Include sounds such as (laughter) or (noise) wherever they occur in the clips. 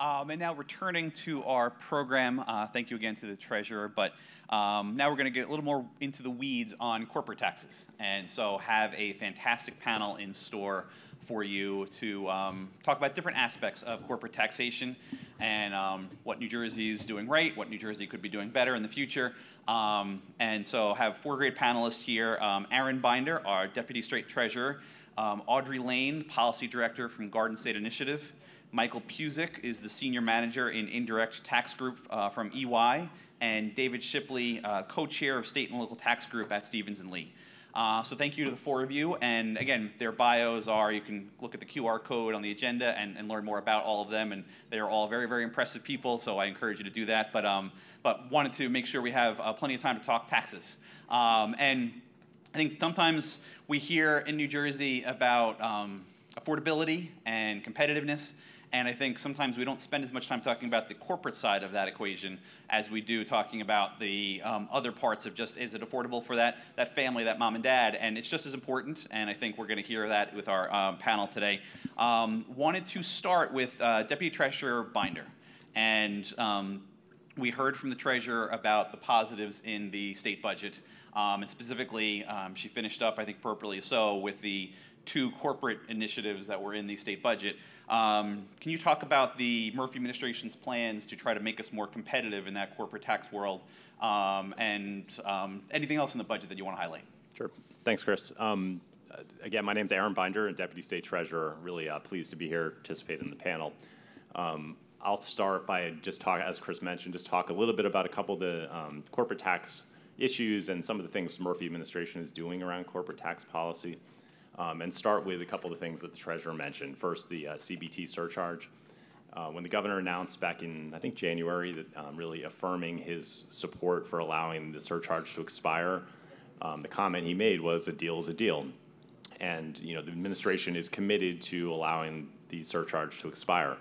Um, and now returning to our program, uh, thank you again to the treasurer, but um, now we're going to get a little more into the weeds on corporate taxes. And so have a fantastic panel in store for you to um, talk about different aspects of corporate taxation and um, what New Jersey is doing right, what New Jersey could be doing better in the future. Um, and so have four great panelists here. Um, Aaron Binder, our Deputy State Treasurer. Audrey Lane, Policy Director from Garden State Initiative. Michael Puzyk is the Senior Manager in Indirect Tax Group uh, from EY, and David Shipley, uh, Co-Chair of State and Local Tax Group at Stevens and Lee. Uh, so thank you to the four of you. And again, their bios are, you can look at the QR code on the agenda and, and learn more about all of them. And they are all very, very impressive people, so I encourage you to do that. But, um, but wanted to make sure we have uh, plenty of time to talk taxes. Um, and I think sometimes we hear in New Jersey about um, affordability and competitiveness. And I think sometimes we don't spend as much time talking about the corporate side of that equation as we do talking about the um, other parts of just is it affordable for that, that family, that mom and dad. And it's just as important, and I think we're going to hear that with our um, panel today. Um, wanted to start with uh, Deputy Treasurer Binder. And um, we heard from the treasurer about the positives in the state budget. Um, and specifically, um, she finished up, I think appropriately so, with the two corporate initiatives that were in the state budget. Um, can you talk about the Murphy administration's plans to try to make us more competitive in that corporate tax world um, and um, anything else in the budget that you want to highlight? Sure. Thanks, Chris. Um, again, my name is Aaron Binder, Deputy State Treasurer. Really uh, pleased to be here, participate in the panel. Um, I'll start by just talk, as Chris mentioned, just talk a little bit about a couple of the um, corporate tax issues and some of the things the Murphy administration is doing around corporate tax policy um, and start with a couple of the things that the treasurer mentioned. First, the uh, CBT surcharge. Uh, when the governor announced back in, I think, January, that um, really affirming his support for allowing the surcharge to expire, um, the comment he made was a deal is a deal. And you know, the administration is committed to allowing the surcharge to expire.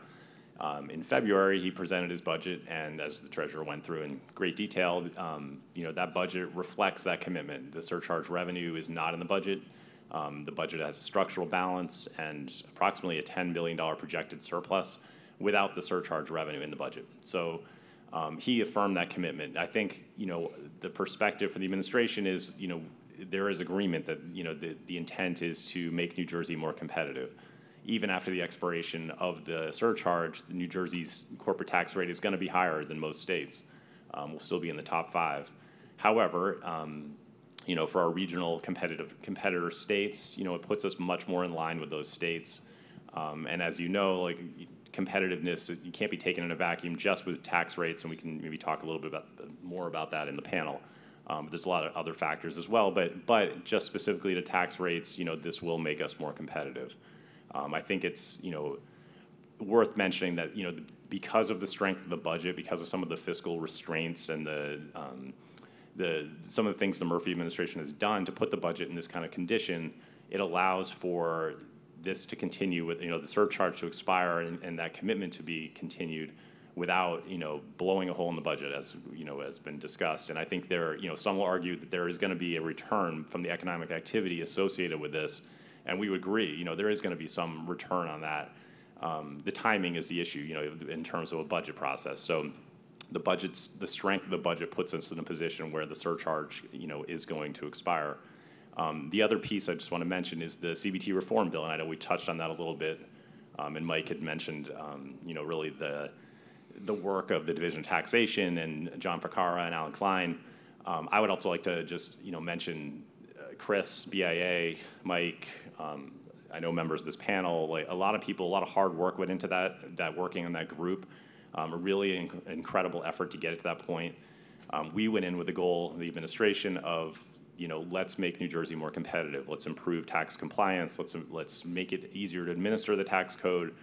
Um, in February, he presented his budget, and as the treasurer went through in great detail, um, you know that budget reflects that commitment. The surcharge revenue is not in the budget. Um, the budget has a structural balance and approximately a $10 billion projected surplus without the surcharge revenue in the budget. So um, he affirmed that commitment. I think you know the perspective for the administration is you know there is agreement that you know the, the intent is to make New Jersey more competitive. Even after the expiration of the surcharge, New Jersey's corporate tax rate is going to be higher than most states. Um, we'll still be in the top five. However, um, you know, for our regional competitive competitor states, you know, it puts us much more in line with those states. Um, and as you know, like competitiveness, you can't be taken in a vacuum just with tax rates, and we can maybe talk a little bit about, more about that in the panel. Um, there's a lot of other factors as well, but but just specifically to tax rates, you know, this will make us more competitive. Um, I think it's you know worth mentioning that you know because of the strength of the budget, because of some of the fiscal restraints and the um, the, some of the things the Murphy administration has done to put the budget in this kind of condition, it allows for this to continue with you know the surcharge to expire and, and that commitment to be continued without you know blowing a hole in the budget as you know has been discussed. And I think there you know some will argue that there is going to be a return from the economic activity associated with this. And we would agree you know there is going to be some return on that. Um, the timing is the issue you know in terms of a budget process. So the budget's the strength of the budget puts us in a position where the surcharge you know is going to expire. Um, the other piece I just want to mention is the CBT reform bill, and I know we touched on that a little bit, um, and Mike had mentioned um, you know really the the work of the Division of Taxation and John Ficara and Alan Klein. Um, I would also like to just you know mention uh, Chris, BIA, Mike. Um, I know members of this panel. Like a lot of people, a lot of hard work went into that that working on that group um, a really inc incredible effort to get it to that point. Um, we went in with the goal, the administration, of you know, let's make New Jersey more competitive. Let's improve tax compliance. Let's let's make it easier to administer the tax code.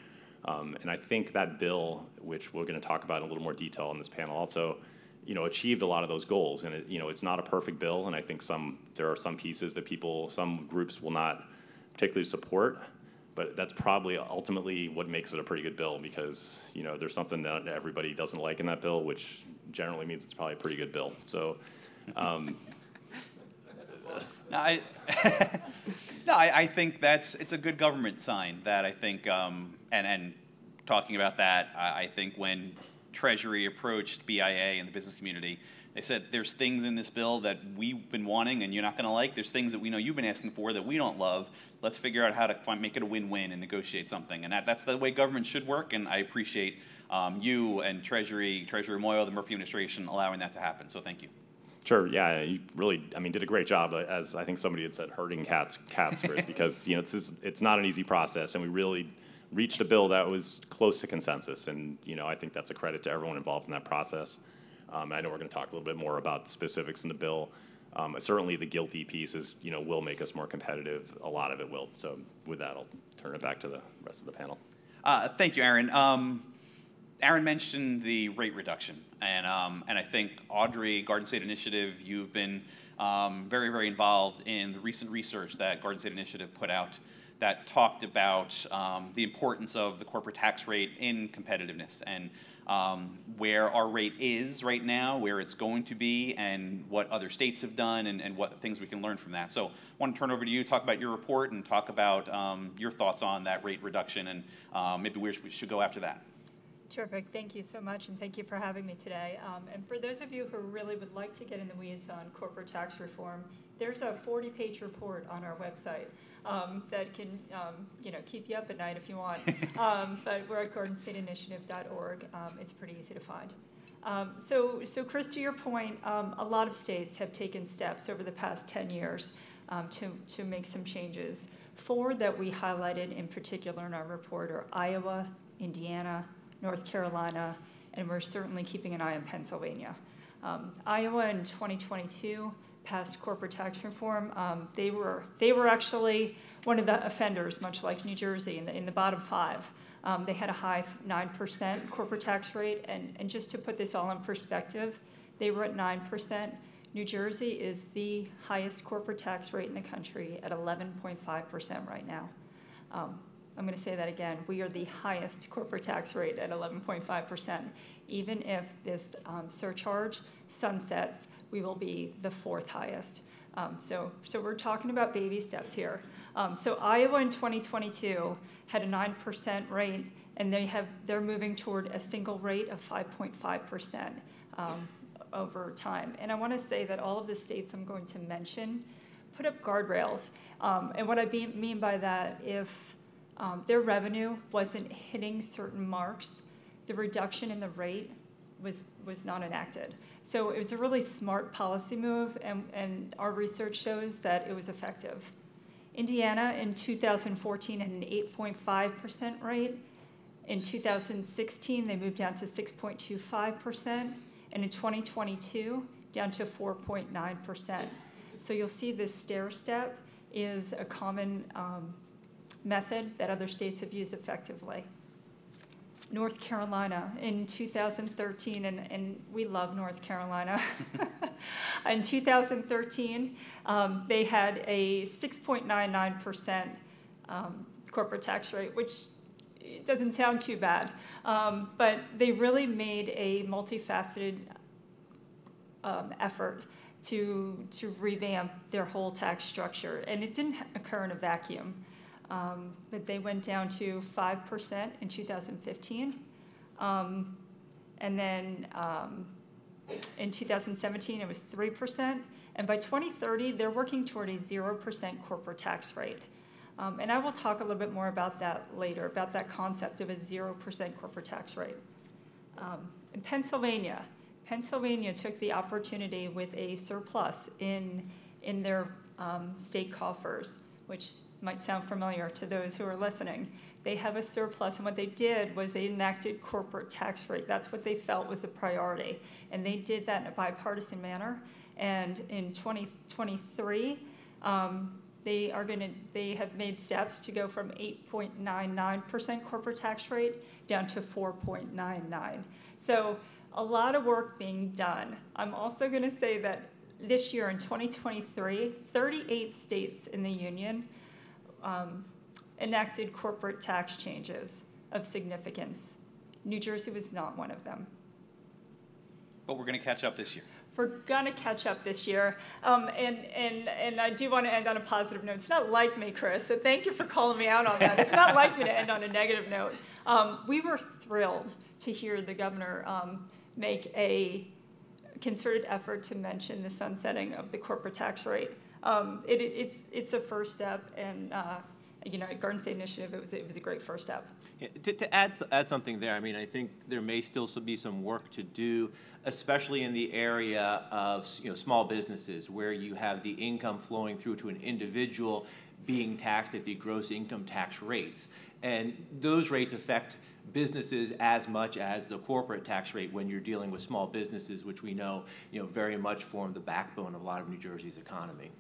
Um, and I think that bill, which we're going to talk about in a little more detail on this panel, also, you know, achieved a lot of those goals. And it, you know, it's not a perfect bill, and I think some there are some pieces that people, some groups will not particularly support. But that's probably ultimately what makes it a pretty good bill because you know there's something that everybody doesn't like in that bill, which generally means it's probably a pretty good bill. So. Um, no, I, (laughs) no I, I, think that's it's a good government sign that I think um, and and talking about that. I, I think when Treasury approached BIA and the business community, they said there's things in this bill that we've been wanting and you're not going to like. There's things that we know you've been asking for that we don't love. Let's figure out how to find, make it a win-win and negotiate something. And that, that's the way government should work. And I appreciate um, you and Treasury, Treasurer Muoio, the Murphy administration allowing that to happen. So thank you. Sure. Yeah, you really, I mean, did a great job. uh, As I think somebody had said, herding cats, cats, (laughs) because you know it's it's not an easy process, and we really reached a bill that was close to consensus, and you know I think that's a credit to everyone involved in that process. Um, I know we're going to talk a little bit more about specifics in the bill. Um, certainly, the GILTI piece is, you know, will make us more competitive. A lot of it will. So, with that, I'll turn it back to the rest of the panel. Uh, thank you, Aaron. Um, Aaron mentioned the rate reduction, and um, and I think Audrey, Garden State Initiative, you've been um, very very involved in the recent research that Garden State Initiative put out that talked about um, the importance of the corporate tax rate in competitiveness and um, where our rate is right now, where it's going to be, and what other states have done, and, and what things we can learn from that. So, I want to turn over to you, talk about your report, and talk about um, your thoughts on that rate reduction, and um, maybe where we should go after that. Terrific. Thank you so much, and thank you for having me today. Um, and for those of you who really would like to get in the weeds on corporate tax reform, there's a 40-page report on our website um, that can, um, you know, keep you up at night if you want. (laughs) um, but we're at gardenstateinitiative.org. Um, it's pretty easy to find. Um, so, so Chris, to your point, um, a lot of states have taken steps over the past 10 years um, to, to make some changes. Four that we highlighted in particular in our report are Iowa, Indiana, North Carolina, and we're certainly keeping an eye on Pennsylvania. Um, Iowa in 2022 passed corporate tax reform. Um, they were they were actually one of the offenders, much like New Jersey, in the in the bottom five. Um, they had a high nine percent corporate tax rate, and and just to put this all in perspective, they were at nine percent. New Jersey is the highest corporate tax rate in the country at 11.5 percent right now. Um, I'm going to say that again. We are the highest corporate tax rate at 11.5%. Even if this um, surcharge sunsets, we will be the fourth highest. Um, so, so we're talking about baby steps here. Um, so Iowa in 2022 had a 9% rate, and they have they're moving toward a single rate of 5.5% um, over time. And I want to say that all of the states I'm going to mention put up guardrails. Um, and what I be, mean by that, if um, their revenue wasn't hitting certain marks, the reduction in the rate was, was not enacted. So it was a really smart policy move, and, and our research shows that it was effective. Indiana in 2014 had an 8.5% rate. In 2016, they moved down to 6.25%, and in 2022, down to 4.9%. So you'll see this stair step is a common um, method that other states have used effectively. North Carolina in 2013, and, and we love North Carolina. (laughs) (laughs) in 2013, um, they had a 6.99% um, corporate tax rate, which doesn't sound too bad. Um, but they really made a multifaceted um, effort to, to revamp their whole tax structure. And it didn't occur in a vacuum. Um, but they went down to 5% in 2015. Um, and then um, in 2017, it was 3%. And by 2030, they're working toward a 0% corporate tax rate. Um, and I will talk a little bit more about that later, about that concept of a 0% corporate tax rate. Um, in Pennsylvania, Pennsylvania took the opportunity with a surplus in, in their um, state coffers, which might sound familiar to those who are listening. They have a surplus, and what they did was they enacted corporate tax rate. That's what they felt was a priority, and they did that in a bipartisan manner. And in 2023, um, they are going to they have made steps to go from 8.99% corporate tax rate down to 4.99. So a lot of work being done. I'm also going to say that this year in 2023, 38 states in the union um, enacted corporate tax changes of significance. New Jersey was not one of them. But we're going to catch up this year. we're gonna catch up this year. Um, and, and, and I do want to end on a positive note. It's not like me, Chris, so thank you for calling me out on that. It's not like me to end on a negative note. Um, we were thrilled to hear the governor um, make a concerted effort to mention the sunsetting of the corporate tax rate. Um, it, it's, it's a first step, and uh, you know, at Garden State Initiative, it was, it was a great first step. Yeah, to, to add, add something there, I mean, I think there may still be some work to do, especially in the area of you know, small businesses where you have the income flowing through to an individual being taxed at the gross income tax rates. And those rates affect businesses as much as the corporate tax rate when you're dealing with small businesses, which we know, you know very much form the backbone of a lot of New Jersey's economy.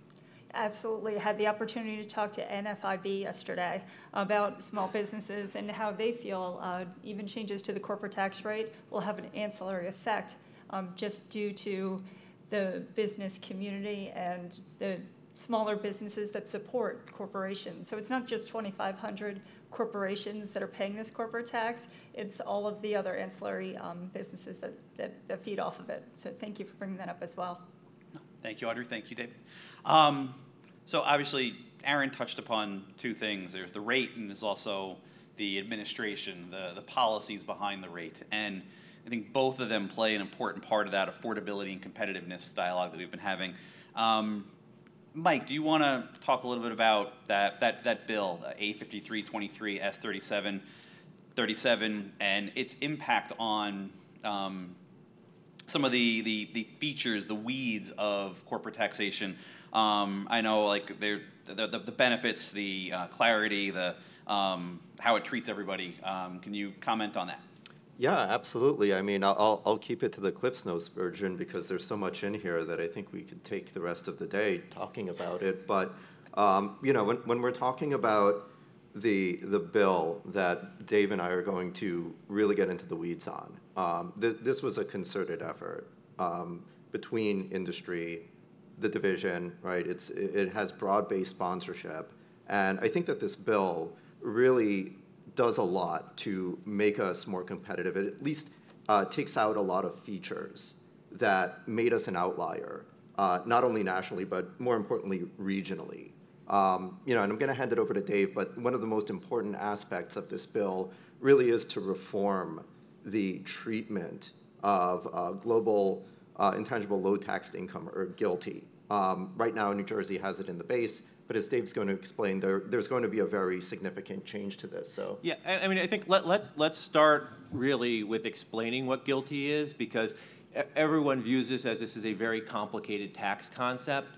Absolutely. Had the opportunity to talk to NFIB yesterday about small businesses and how they feel uh, even changes to the corporate tax rate will have an ancillary effect um, just due to the business community and the smaller businesses that support corporations. So it's not just 2,500 corporations that are paying this corporate tax, it's all of the other ancillary um, businesses that, that, that, feed off of it. So thank you for bringing that up as well. Thank you, Audrey. Thank you, David. Um, so obviously, Aaron touched upon two things. There's the rate and there's also the administration, the, the policies behind the rate. And I think both of them play an important part of that affordability and competitiveness dialogue that we've been having. Um, Mike, do you want to talk a little bit about that, that, that bill, A5323 S37 37, and its impact on um, some of the, the, the features, the weeds of corporate taxation? Um, I know like the, the, the benefits, the uh, clarity, the, um, how it treats everybody. Um, can you comment on that? Yeah, absolutely. I mean, I'll, I'll keep it to the Cliffs Notes version because there's so much in here that I think we could take the rest of the day talking about it. But, um, you know, when, when we're talking about the, the bill that Dave and I are going to really get into the weeds on, um, th this was a concerted effort um, between industry, the division, right? It's, it has broad-based sponsorship. And I think that this bill really does a lot to make us more competitive. It at least uh, takes out a lot of features that made us an outlier, uh, not only nationally, but more importantly, regionally. Um, you know, and I'm going to hand it over to Dave, but one of the most important aspects of this bill really is to reform the treatment of uh, global uh, intangible low taxed income, or GILTI. Um, right now, New Jersey has it in the base. But as Dave's going to explain, there, there's going to be a very significant change to this. So yeah, I, mean, I think let, let's let's start really with explaining what GILTI is because everyone views this as this is a very complicated tax concept,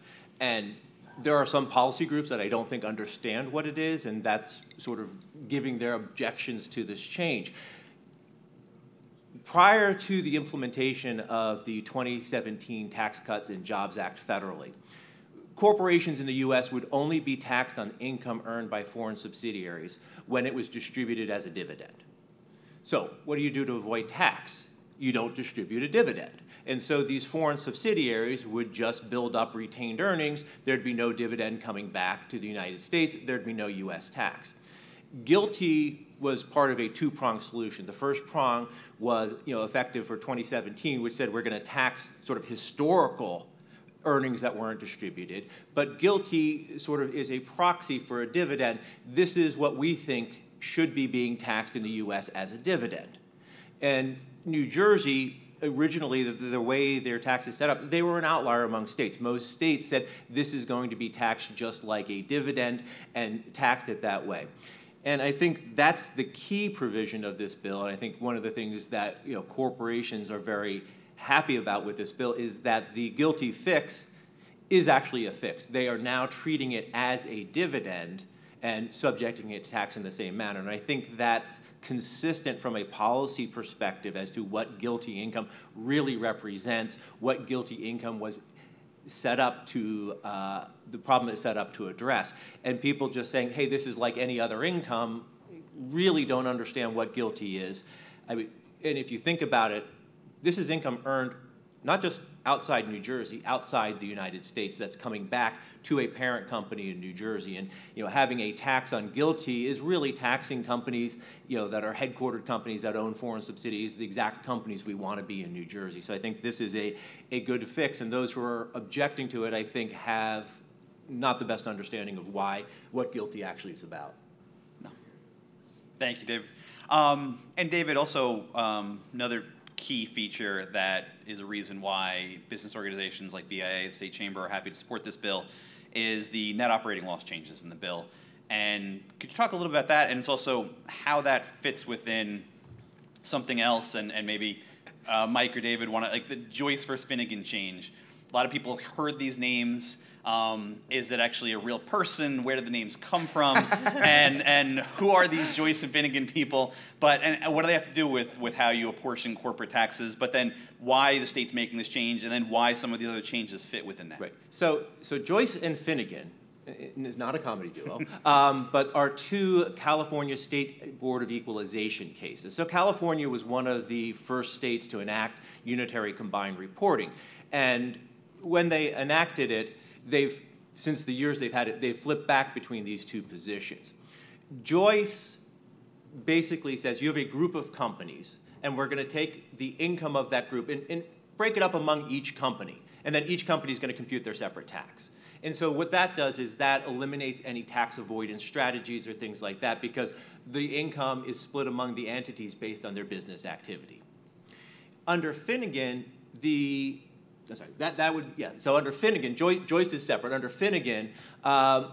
and there are some policy groups that I don't think understand what it is, and that's sort of giving their objections to this change. Prior to the implementation of the 2017 Tax Cuts and Jobs Act federally, corporations in the U.S. would only be taxed on income earned by foreign subsidiaries when it was distributed as a dividend. So what do you do to avoid tax? You don't distribute a dividend. And so these foreign subsidiaries would just build up retained earnings. There'd be no dividend coming back to the United States. There'd be no U.S. tax. GILTI was part of a two-pronged solution. The first prong was you know, effective for 2017, which said we're going to tax sort of historical earnings that weren't distributed. But GILTI sort of is a proxy for a dividend. This is what we think should be being taxed in the U.S. as a dividend. And New Jersey, originally, the, the way their tax is set up, they were an outlier among states. Most states said this is going to be taxed just like a dividend and taxed it that way. And I think that's the key provision of this bill. And I think one of the things that you know corporations are very happy about with this bill is that the GILTI fix is actually a fix. They are now treating it as a dividend and subjecting it to tax in the same manner. And I think that's consistent from a policy perspective as to what GILTI income really represents, what GILTI income was set up to, uh, the problem is set up to address. And people just saying, hey, this is like any other income, really don't understand what GILTI is. I mean, and if you think about it, this is income earned not just outside New Jersey, outside the United States, that's coming back to a parent company in New Jersey. And you know, having a tax on GILTI is really taxing companies, you know, that are headquartered companies that own foreign subsidiaries, the exact companies we want to be in New Jersey. So I think this is a, a good fix, and those who are objecting to it, I think, have not the best understanding of why, what GILTI actually is about. No. Thank you, David. Um, and David, also um, another key feature that is a reason why business organizations like BIA, the State Chamber, are happy to support this bill is the net operating loss changes in the bill. And could you talk a little bit about that? And it's also how that fits within something else, and, and maybe uh, Mike or David want to, like the Joyce versus Finnegan change. A lot of people heard these names. Um, is it actually a real person? Where did the names come from? (laughs) and and who are these Joyce and Finnegan people? But and what do they have to do with with how you apportion corporate taxes? But then why the state's making this change, and then why some of the other changes fit within that. Right. So so Joyce and Finnegan is not a comedy duo, (laughs) um, but are two California State Board of Equalization cases. So California was one of the first states to enact unitary combined reporting, and when they enacted it they've, since the years they've had it, they've flipped back between these two positions. Joyce basically says you have a group of companies, and we're going to take the income of that group and, and break it up among each company, and then each company is going to compute their separate tax. And so what that does is that eliminates any tax avoidance strategies or things like that because the income is split among the entities based on their business activity. Under Finnegan, the sorry, that, that would, yeah. So under Finnegan, Joyce, Joyce is separate. Under Finnegan, uh,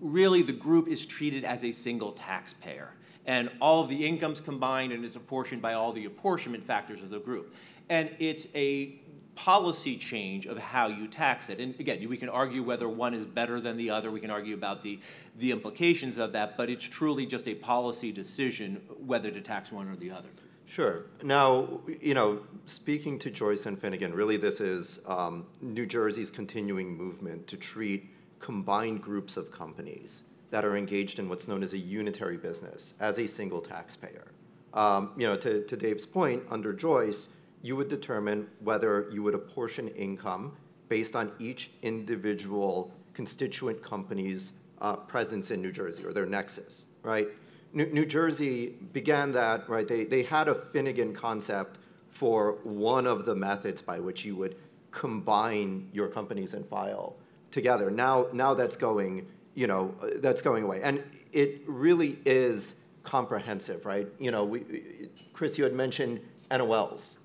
really the group is treated as a single taxpayer. And all of the incomes combined and is apportioned by all the apportionment factors of the group. And it's a policy change of how you tax it. And again, we can argue whether one is better than the other. We can argue about the, the implications of that, but it's truly just a policy decision whether to tax one or the other. Sure. Now, you know, speaking to Joyce and Finnegan, really this is um, New Jersey's continuing movement to treat combined groups of companies that are engaged in what's known as a unitary business as a single taxpayer. Um, you know, to, to Dave's point, under Joyce, you would determine whether you would apportion income based on each individual constituent company's uh, presence in New Jersey or their nexus, right? New, New Jersey began that, right? They, they had a Finnegan concept for one of the methods by which you would combine your companies and file together. Now, now that's going, you know, that's going away. And it really is comprehensive, right? You know, we, Chris, you had mentioned NOLs.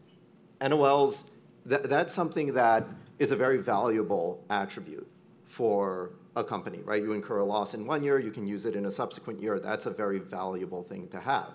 NOLs, that, that's something that is a very valuable attribute for a company, right? You incur a loss in one year, you can use it in a subsequent year. That's a very valuable thing to have.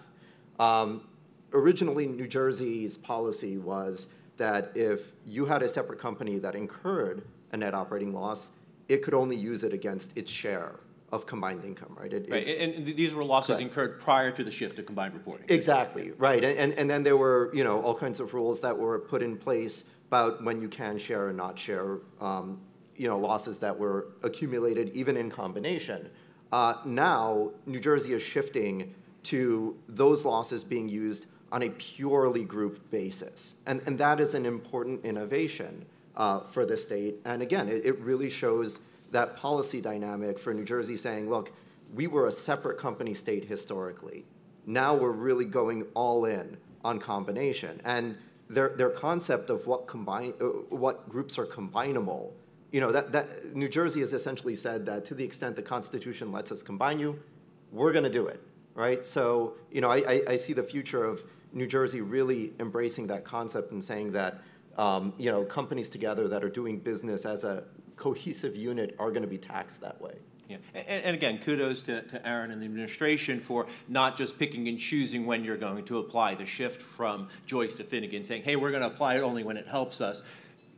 Um, originally, New Jersey's policy was that if you had a separate company that incurred a net operating loss, it could only use it against its share of combined income, right? It, right, it, and these were losses incurred prior to the shift to combined reporting. Exactly, right, and, and then there were, you know, all kinds of rules that were put in place about when you can share and not share um, you know, losses that were accumulated even in combination. Uh, now, New Jersey is shifting to those losses being used on a purely group basis. And, and that is an important innovation uh, for the state. And again, it, it really shows that policy dynamic for New Jersey saying, look, we were a separate company state historically. Now we're really going all in on combination. And their, their concept of what, combine, uh, what groups are combinable you know, that, that New Jersey has essentially said that to the extent the Constitution lets us combine you, we're going to do it, right? So, you know, I, I, I, see the future of New Jersey really embracing that concept and saying that, um, you know, companies together that are doing business as a cohesive unit are going to be taxed that way. Yeah. And, and, again, kudos to, to Aaron and the administration for not just picking and choosing when you're going to apply the shift from Joyce to Finnegan, saying, hey, we're going to apply it only when it helps us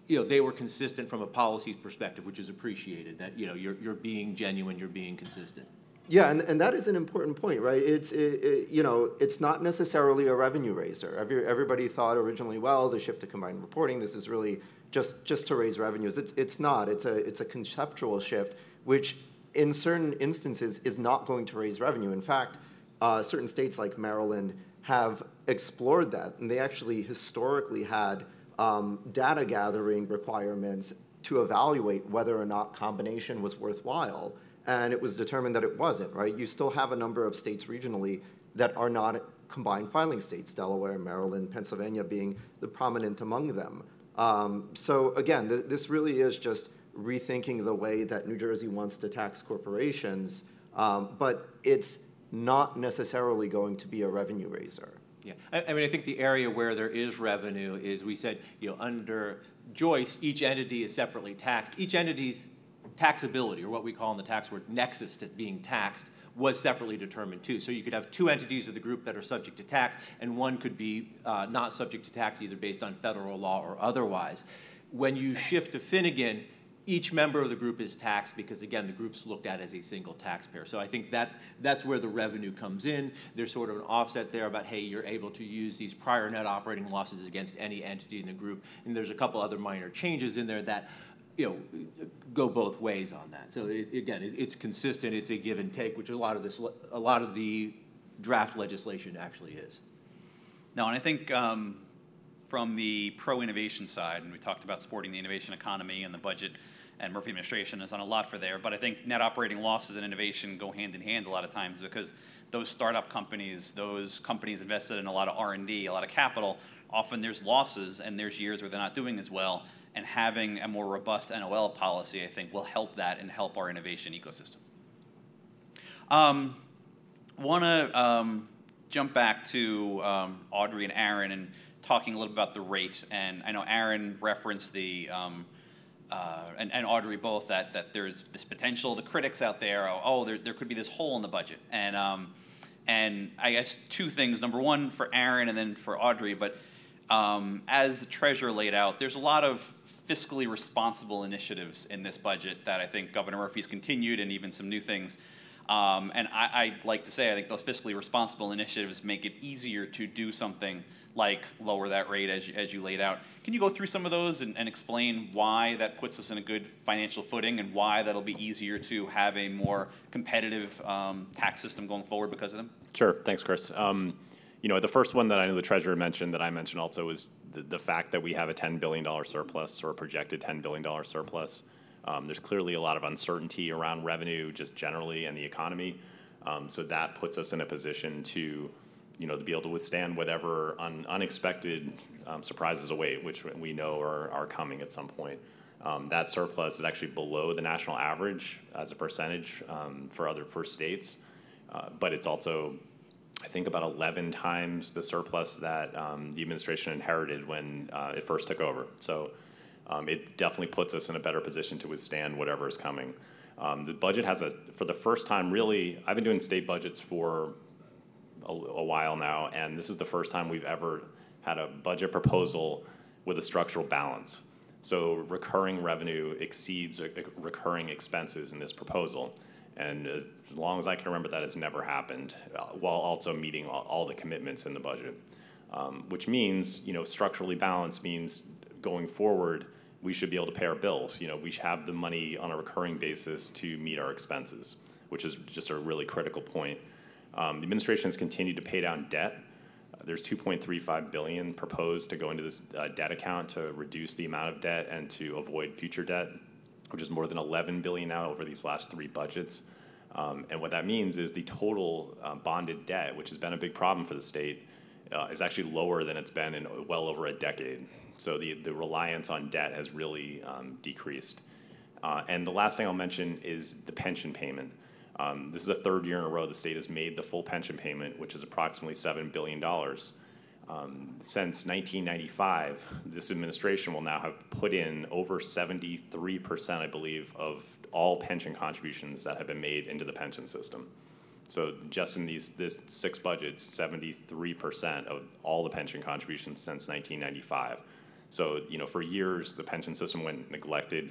you know, they were consistent from a policy perspective, which is appreciated, that, you know, you're, you're being genuine, you're being consistent. Yeah, and, and that is an important point, right? It's, it, it, you know, it's not necessarily a revenue raiser. Every, everybody thought originally, well, the shift to combined reporting, this is really just, just to raise revenues. It's, it's not. It's a, it's a conceptual shift, which in certain instances is not going to raise revenue. In fact, uh, certain states like Maryland have explored that, and they actually historically had um, data gathering requirements to evaluate whether or not combination was worthwhile. And it was determined that it wasn't, right? You still have a number of states regionally that are not combined filing states, Delaware, Maryland, Pennsylvania being the prominent among them. Um, so again, th this really is just rethinking the way that New Jersey wants to tax corporations, um, but it's not necessarily going to be a revenue raiser. Yeah, I, I, mean, I think the area where there is revenue is we said, you know, under Joyce, each entity is separately taxed. Each entity's taxability, or what we call in the tax word nexus to being taxed, was separately determined too. So you could have two entities of the group that are subject to tax, and one could be uh, not subject to tax either based on federal law or otherwise. When you shift to Finnegan, each member of the group is taxed because again the group's looked at as a single taxpayer. So i think that that's where the revenue comes in. There's sort of an offset there about hey you're able to use these prior net operating losses against any entity in the group. And there's a couple other minor changes in there that you know go both ways on that. So it, again it, it's consistent. It's a give and take which a lot of this a lot of the draft legislation actually is. No and i think um, from the pro innovation side and we talked about supporting the innovation economy and the budget and Murphy administration has done a lot for there. But I think net operating losses and innovation go hand in hand a lot of times because those startup companies, those companies invested in a lot of R&D, a lot of capital, often there's losses and there's years where they're not doing as well. And having a more robust NOL policy, I think, will help that and help our innovation ecosystem. Um, Want to um, jump back to um, Audrey and Aaron and talking a little bit about the rate. And I know Aaron referenced the um, uh, and, and Audrey both that, that there's this potential, the critics out there, oh, oh there, there could be this hole in the budget. And, um, and I guess two things. Number one for Aaron and then for Audrey, but um, as the treasurer laid out, there's a lot of fiscally responsible initiatives in this budget that I think Governor Murphy's continued and even some new things. Um, and I, I like to say I think those fiscally responsible initiatives make it easier to do something like lower that rate as you, as you laid out. Can you go through some of those and, and explain why that puts us in a good financial footing and why that'll be easier to have a more competitive um, tax system going forward because of them? Sure. Thanks, Chris. Um, you know, the first one that I know the treasurer mentioned that I mentioned also is the, the fact that we have a $10 billion surplus or a projected $10 billion surplus. Um, there's clearly a lot of uncertainty around revenue just generally and the economy. Um, so that puts us in a position to you know, to be able to withstand whatever un, unexpected um, surprises await, which we know are, are coming at some point. Um, that surplus is actually below the national average as a percentage um, for other first states, uh, but it's also, I think, about 11 times the surplus that um, the administration inherited when uh, it first took over. So um, it definitely puts us in a better position to withstand whatever is coming. Um, the budget has a, for the first time, really, I've been doing state budgets for a, a while now, and this is the first time we've ever had a budget proposal with a structural balance. So recurring revenue exceeds recurring expenses in this proposal. And as long as I can remember, that has never happened, uh, while also meeting all, all, the commitments in the budget. Um, which means, you know, structurally balanced means going forward, we should be able to pay our bills. You know, we have the money on a recurring basis to meet our expenses, which is just a really critical point. Um, the administration has continued to pay down debt. Uh, there's 2.35 billion proposed to go into this uh, debt account to reduce the amount of debt and to avoid future debt, which is more than 11 billion now over these last three budgets. Um, and what that means is the total uh, bonded debt, which has been a big problem for the state, uh, is actually lower than it's been in well over a decade. So the, the reliance on debt has really um, decreased. Uh, and the last thing I'll mention is the pension payment. Um, this is the third year in a row the state has made the full pension payment, which is approximately $7 billion. Um, since 1995, this administration will now have put in over 73%, I believe, of all pension contributions that have been made into the pension system. So just in these this six budgets, 73% of all the pension contributions since 1995. So you know, for years the pension system went neglected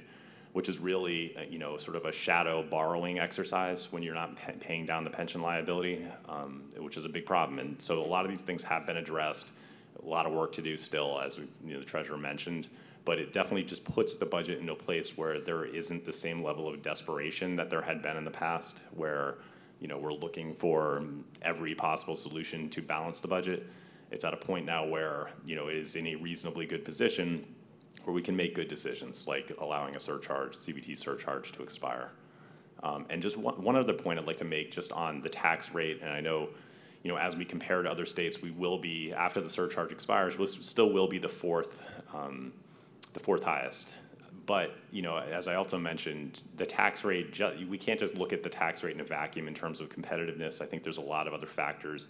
which is really, uh, you know, sort of a shadow borrowing exercise when you're not paying down the pension liability, um, which is a big problem. And so a lot of these things have been addressed. A lot of work to do still, as we, you know, the treasurer mentioned. But it definitely just puts the budget into a place where there isn't the same level of desperation that there had been in the past, where you know we're looking for every possible solution to balance the budget. it's at a point now where you know it is in a reasonably good position where we can make good decisions, like allowing a surcharge, CBT surcharge, to expire. Um, and just one, one other point I'd like to make just on the tax rate, and I know, you know, as we compare to other states, we will be after the surcharge expires, we still will be the fourth, um, the fourth highest. But you know, as I also mentioned, the tax rate we can't just look at the tax rate in a vacuum in terms of competitiveness. I think there's a lot of other factors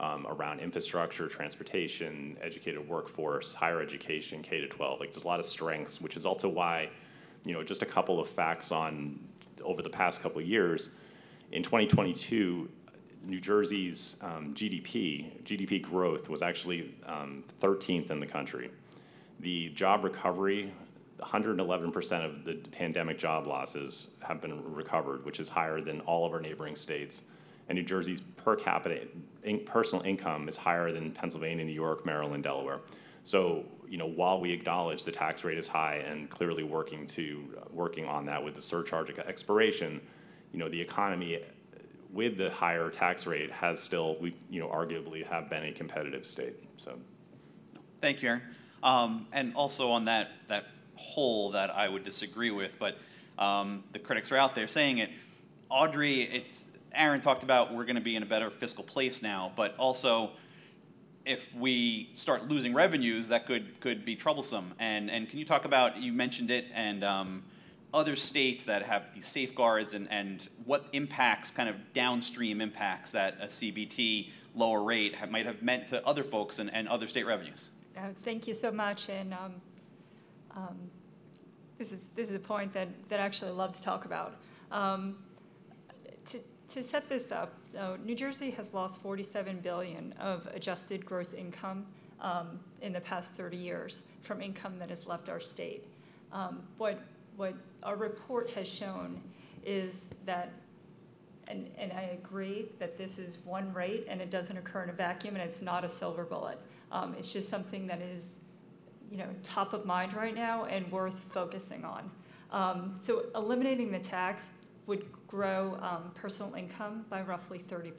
um, around infrastructure, transportation, educated workforce, higher education, K to 12. Like there's a lot of strengths, which is also why, you know, just a couple of facts on over the past couple of years. In 2022, New Jersey's um, GDP, GDP growth was actually um, 13th in the country. The job recovery, 111% of the pandemic job losses have been recovered, which is higher than all of our neighboring states and New Jersey's per capita in personal income is higher than Pennsylvania, New York, Maryland, Delaware. So, you know, while we acknowledge the tax rate is high and clearly working to uh, working on that with the surcharge expiration, you know, the economy with the higher tax rate has still, we, you know, arguably have been a competitive state. So, thank you, Aaron. Um, and also on that that whole that I would disagree with, but um, the critics are out there saying it. Audrey, it's Aaron talked about we're going to be in a better fiscal place now, but also if we start losing revenues, that could could be troublesome. And and can you talk about you mentioned it and um, other states that have these safeguards and and what impacts, kind of downstream impacts that a CBT lower rate might have meant to other folks and, and other state revenues. Uh, thank you so much. And um, um, this is this is a point that that I actually love to talk about. To, to set this up, so New Jersey has lost 47 billion of adjusted gross income um, in the past 30 years from income that has left our state. Um, what what our report has shown is that, and, and I agree that this is one rate and it doesn't occur in a vacuum and it's not a silver bullet. Um, it's just something that is, you know, top of mind right now and worth focusing on. Um, so eliminating the tax would grow um, personal income by roughly 30%.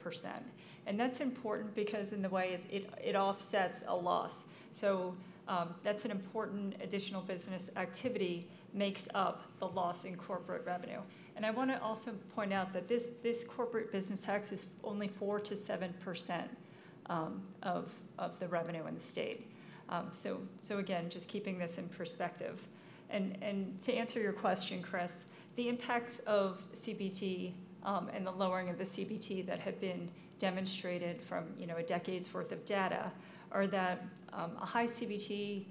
And that's important because in the way it, it, it offsets a loss. So um, that's an important additional business activity makes up the loss in corporate revenue. And I want to also point out that this, this corporate business tax is only 4 to 7% um, of, of the revenue in the state. Um, so, so again, just keeping this in perspective. And, and to answer your question, Chris, the impacts of CBT um, and the lowering of the CBT that have been demonstrated from you know a decade's worth of data are that um, a high CBT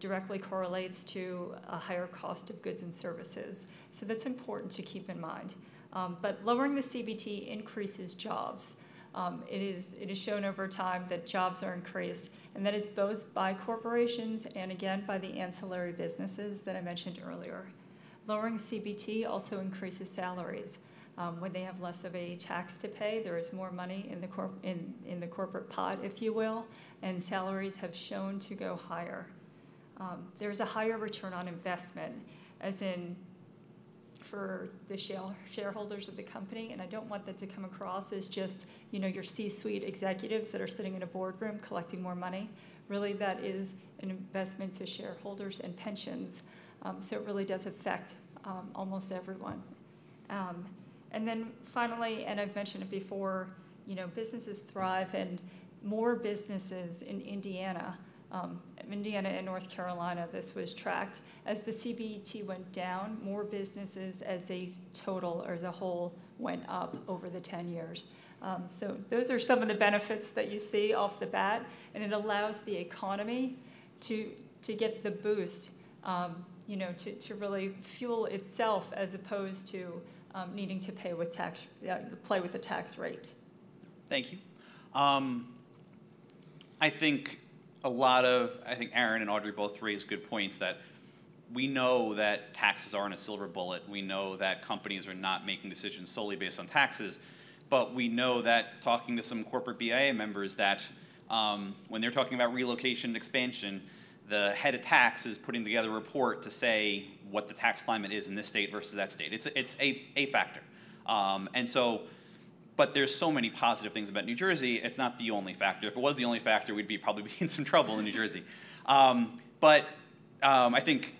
directly correlates to a higher cost of goods and services. So that's important to keep in mind. Um, but lowering the CBT increases jobs. Um, it, is, it is shown over time that jobs are increased, and that is both by corporations and again by the ancillary businesses that I mentioned earlier. Lowering CBT also increases salaries. Um, when they have less of a tax to pay, there is more money in the, in, in the corporate pot, if you will, and salaries have shown to go higher. Um, there's a higher return on investment, as in for the shareholders of the company, and I don't want that to come across as just you know your C-suite executives that are sitting in a boardroom collecting more money. Really, that is an investment to shareholders and pensions um, so it really does affect um, almost everyone. Um, and then finally, and I've mentioned it before, you know, businesses thrive and more businesses in Indiana, um, Indiana and North Carolina, this was tracked. As the CBT went down, more businesses as a total or as a whole went up over the 10 years. Um, so those are some of the benefits that you see off the bat, and it allows the economy to, to get the boost um, you know, to, to really fuel itself as opposed to um, needing to pay with tax, uh, play with the tax rate. Thank you. Um, I think a lot of, I think Aaron and Audrey both raised good points that we know that taxes aren't a silver bullet. We know that companies are not making decisions solely based on taxes. But we know that talking to some corporate BIA members that um, when they're talking about relocation and expansion, the head of tax is putting together a report to say what the tax climate is in this state versus that state. It's, it's a, a factor. Um, and so but there's so many positive things about New Jersey. It's not the only factor. If it was the only factor, we'd be probably (laughs) be in some trouble in New Jersey. Um, but um, I think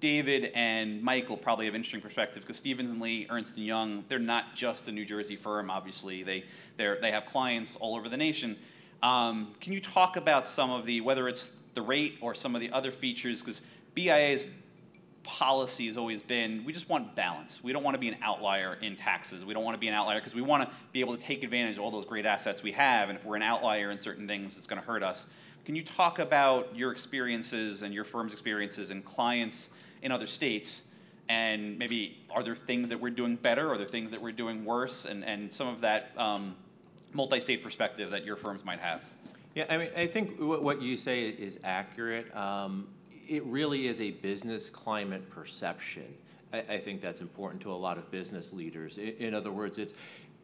David and Michael probably have interesting perspective because Stevens and Lee, Ernst and Young, they're not just a New Jersey firm. Obviously, they they they have clients all over the nation. Um, can you talk about some of the whether it's the rate or some of the other features? Because BIA's policy has always been we just want balance. We don't want to be an outlier in taxes. We don't want to be an outlier because we want to be able to take advantage of all those great assets we have. And if we're an outlier in certain things, it's going to hurt us. Can you talk about your experiences and your firm's experiences and clients in other states? And maybe are there things that we're doing better? Are there things that we're doing worse? And, and some of that um, multi state perspective that your firms might have. Yeah, I mean, I think what you say is accurate. Um, it really is a business climate perception. I, I, think that's important to a lot of business leaders. In, in other words, it's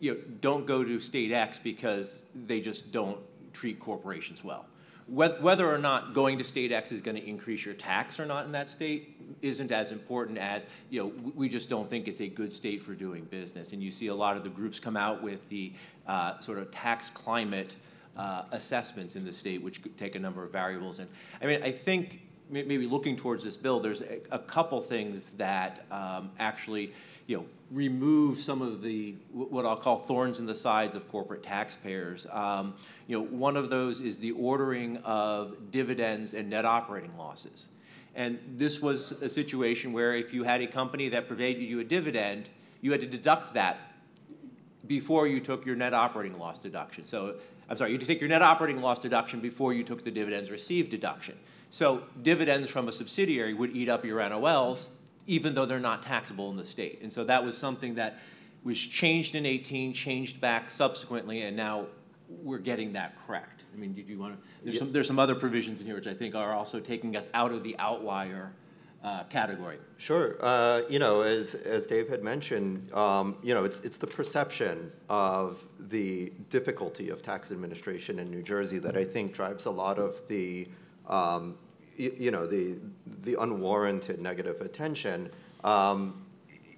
you know, don't go to state X because they just don't treat corporations well whether or not going to state X is going to increase your tax or not in that state isn't as important as, you know, we just don't think it's a good state for doing business. And you see a lot of the groups come out with the uh, sort of tax climate uh, assessments in the state, which take a number of variables. And I mean, I think maybe looking towards this bill, there's a, a couple things that um, actually, you know, remove some of the what I'll call thorns in the sides of corporate taxpayers. Um, you know, one of those is the ordering of dividends and net operating losses. And this was a situation where if you had a company that provided you a dividend, you had to deduct that before you took your net operating loss deduction. So, I'm sorry, you take your net operating loss deduction before you took the dividends received deduction. So dividends from a subsidiary would eat up your NOLs, even though they're not taxable in the state. And so that was something that was changed in 18, changed back subsequently, and now we're getting that correct. I mean, do you want to? There's, yeah. some, there's some other provisions in here which I think are also taking us out of the outlier uh, category. Sure. Uh, you know, as, as Dave had mentioned, um, you know, it's, it's the perception of the difficulty of tax administration in New Jersey that I think drives a lot of the um, you, know, the, the unwarranted negative attention. Um,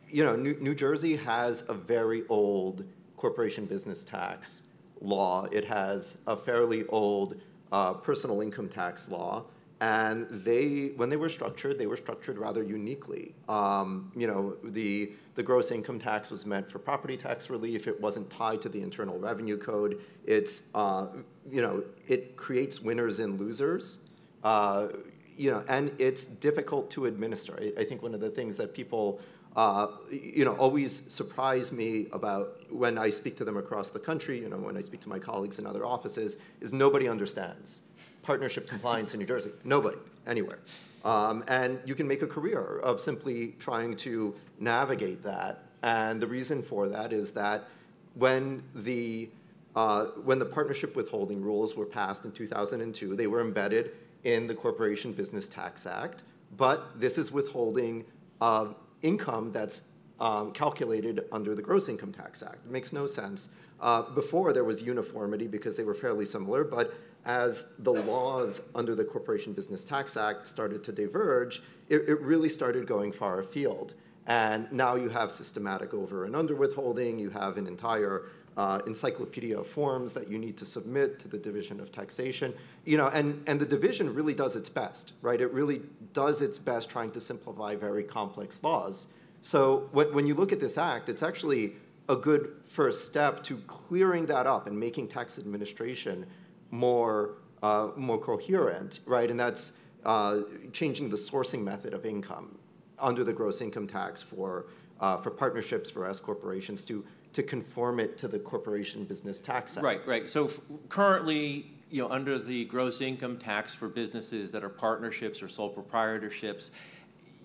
you know, New, New Jersey has a very old corporation business tax law. It has a fairly old uh, personal income tax law. And they, when they were structured, they were structured rather uniquely. Um, you know, the, the gross income tax was meant for property tax relief. It wasn't tied to the Internal Revenue Code. It's, uh, you know, it creates winners and losers. Uh, you know, and it's difficult to administer. I, I, think one of the things that people, uh, you know, always surprise me about when I speak to them across the country, you know, when I speak to my colleagues in other offices, is nobody understands partnership compliance in New Jersey. Nobody, anywhere. Um, and you can make a career of simply trying to navigate that. And the reason for that is that when the uh, when the partnership withholding rules were passed in 2002, they were embedded in the Corporation Business Tax Act, but this is withholding uh, income that's um, calculated under the Gross Income Tax Act. It makes no sense. Uh, before there was uniformity because they were fairly similar, but as the laws under the Corporation Business Tax Act started to diverge, it, it really started going far afield. And now you have systematic over and under withholding, you have an entire uh, encyclopedia of forms that you need to submit to the Division of Taxation. You know, and, and the division really does its best, right? It really does its best trying to simplify very complex laws. So when, when you look at this act, it's actually a good first step to clearing that up and making tax administration more, uh, more coherent, right? And that's uh, changing the sourcing method of income under the gross income tax for, uh, for partnerships, for S corporations to to conform it to the Corporation Business Tax Act. Right, right. So currently, you know, under the gross income tax for businesses that are partnerships or sole proprietorships,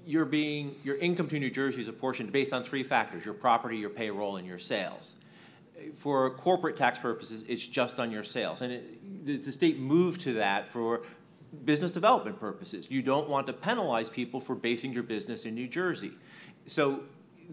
you're being your income to New Jersey is apportioned based on three factors: your property, your payroll, and your sales. For corporate tax purposes, it's just on your sales, and it, the state moved to that for business development purposes. You don't want to penalize people for basing your business in New Jersey. So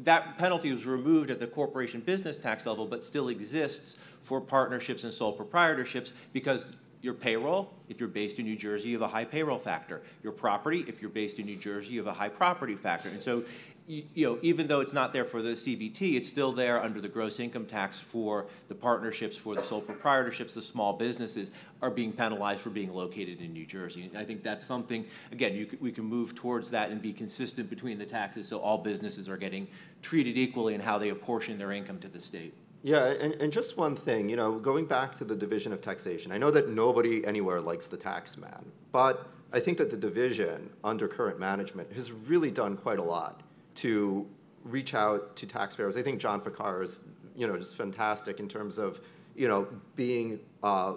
that penalty was removed at the corporation business tax level, but still exists for partnerships and sole proprietorships because your payroll, if you're based in New Jersey, you have a high payroll factor. Your property, if you're based in New Jersey, you have a high property factor. And so, you, know, even though it's not there for the CBT, it's still there under the gross income tax for the partnerships, for the sole proprietorships, the small businesses are being penalized for being located in New Jersey. And I think that's something, again, you we can move towards that and be consistent between the taxes so all businesses are getting treated equally in how they apportion their income to the state. Yeah, and, and just one thing, you know, going back to the division of taxation, I know that nobody anywhere likes the tax man, but I think that the division under current management has really done quite a lot to reach out to taxpayers. I think John Ficara is, you know, just fantastic in terms of, you know, being uh,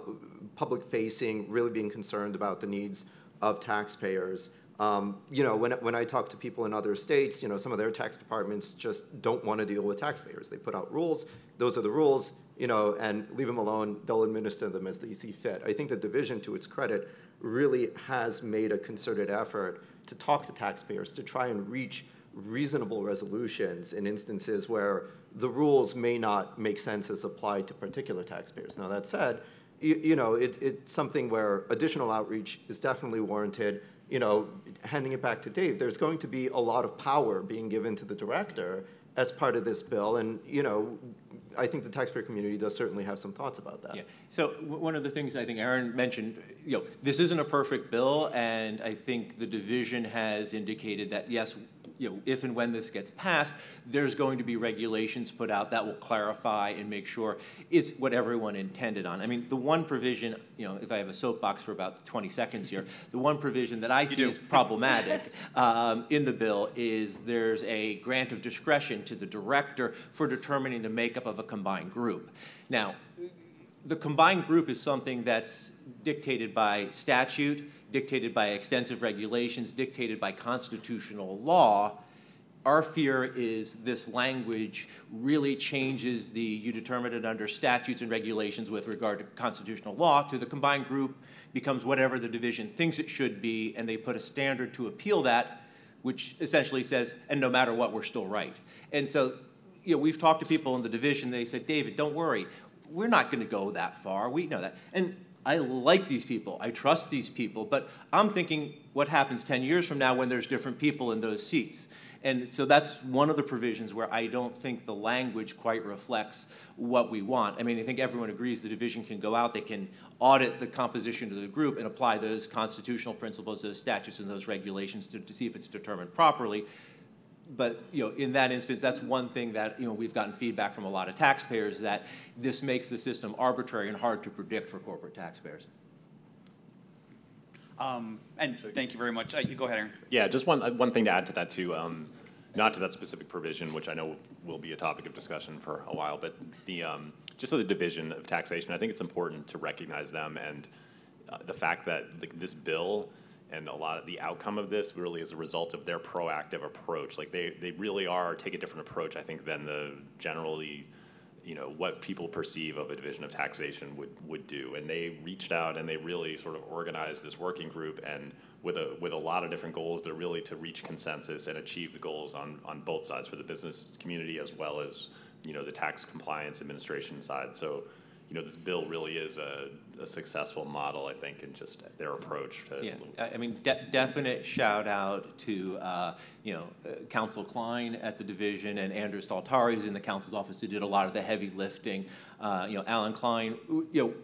public facing, really being concerned about the needs of taxpayers. Um, you know, when, when I talk to people in other states, you know, some of their tax departments just don't want to deal with taxpayers. They put out rules, those are the rules, you know, and leave them alone, they'll administer them as they see fit. I think the division, to its credit, really has made a concerted effort to talk to taxpayers, to try and reach reasonable resolutions in instances where the rules may not make sense as applied to particular taxpayers. Now, that said, you, you know, it, it's something where additional outreach is definitely warranted you know, handing it back to Dave, there's going to be a lot of power being given to the director as part of this bill. And, you know, I think the taxpayer community does certainly have some thoughts about that. Yeah. So one of the things I think Aaron mentioned, you know, this isn't a perfect bill, and I think the division has indicated that yes, you know, if and when this gets passed, there's going to be regulations put out that will clarify and make sure it's what everyone intended on. I mean, the one provision, you know, if I have a soapbox for about 20 seconds here, (laughs) the one provision that I see as problematic um, in the bill is there's a grant of discretion to the director for determining the makeup of a combined group. Now, the combined group is something that's dictated by statute, dictated by extensive regulations, dictated by constitutional law. Our fear is this language really changes the you determine it under statutes and regulations with regard to constitutional law to the combined group becomes whatever the division thinks it should be, and they put a standard to appeal that, which essentially says, and no matter what, we're still right. And so, you know, we've talked to people in the division, they said, David, don't worry, we're not going to go that far. We know that. And I like these people. I trust these people. But I'm thinking what happens 10 years from now when there's different people in those seats. And so that's one of the provisions where I don't think the language quite reflects what we want. I mean, I think everyone agrees the division can go out, they can audit the composition of the group and apply those constitutional principles, those statutes, and those regulations to, to see if it's determined properly but you know, in that instance, that's one thing that you know we've gotten feedback from a lot of taxpayers that this makes the system arbitrary and hard to predict for corporate taxpayers. Um, and thank you very much. Uh, you go ahead, Aaron. Yeah, just one uh, one thing to add to that too. Um, not to that specific provision, which I know will be a topic of discussion for a while, but the um, just so the division of taxation. I think it's important to recognize them and uh, the fact that the, this bill and a lot of the outcome of this really is a result of their proactive approach. Like they, they really are take a different approach, I think, than the generally, you know, what people perceive of a division of taxation would, would do. And they reached out and they really sort of organized this working group and with a with a lot of different goals, but really to reach consensus and achieve the goals on, on both sides for the business community as well as you know the tax compliance administration side. So you know, this bill really is a, a successful model, I think, in just their approach to. Yeah, I mean, de definite shout out to, uh, you know, uh, Counsel Klein at the division and Andrew Staltari, in the counsel's office, who did a lot of the heavy lifting. Uh, you know, Alan Klein, you know,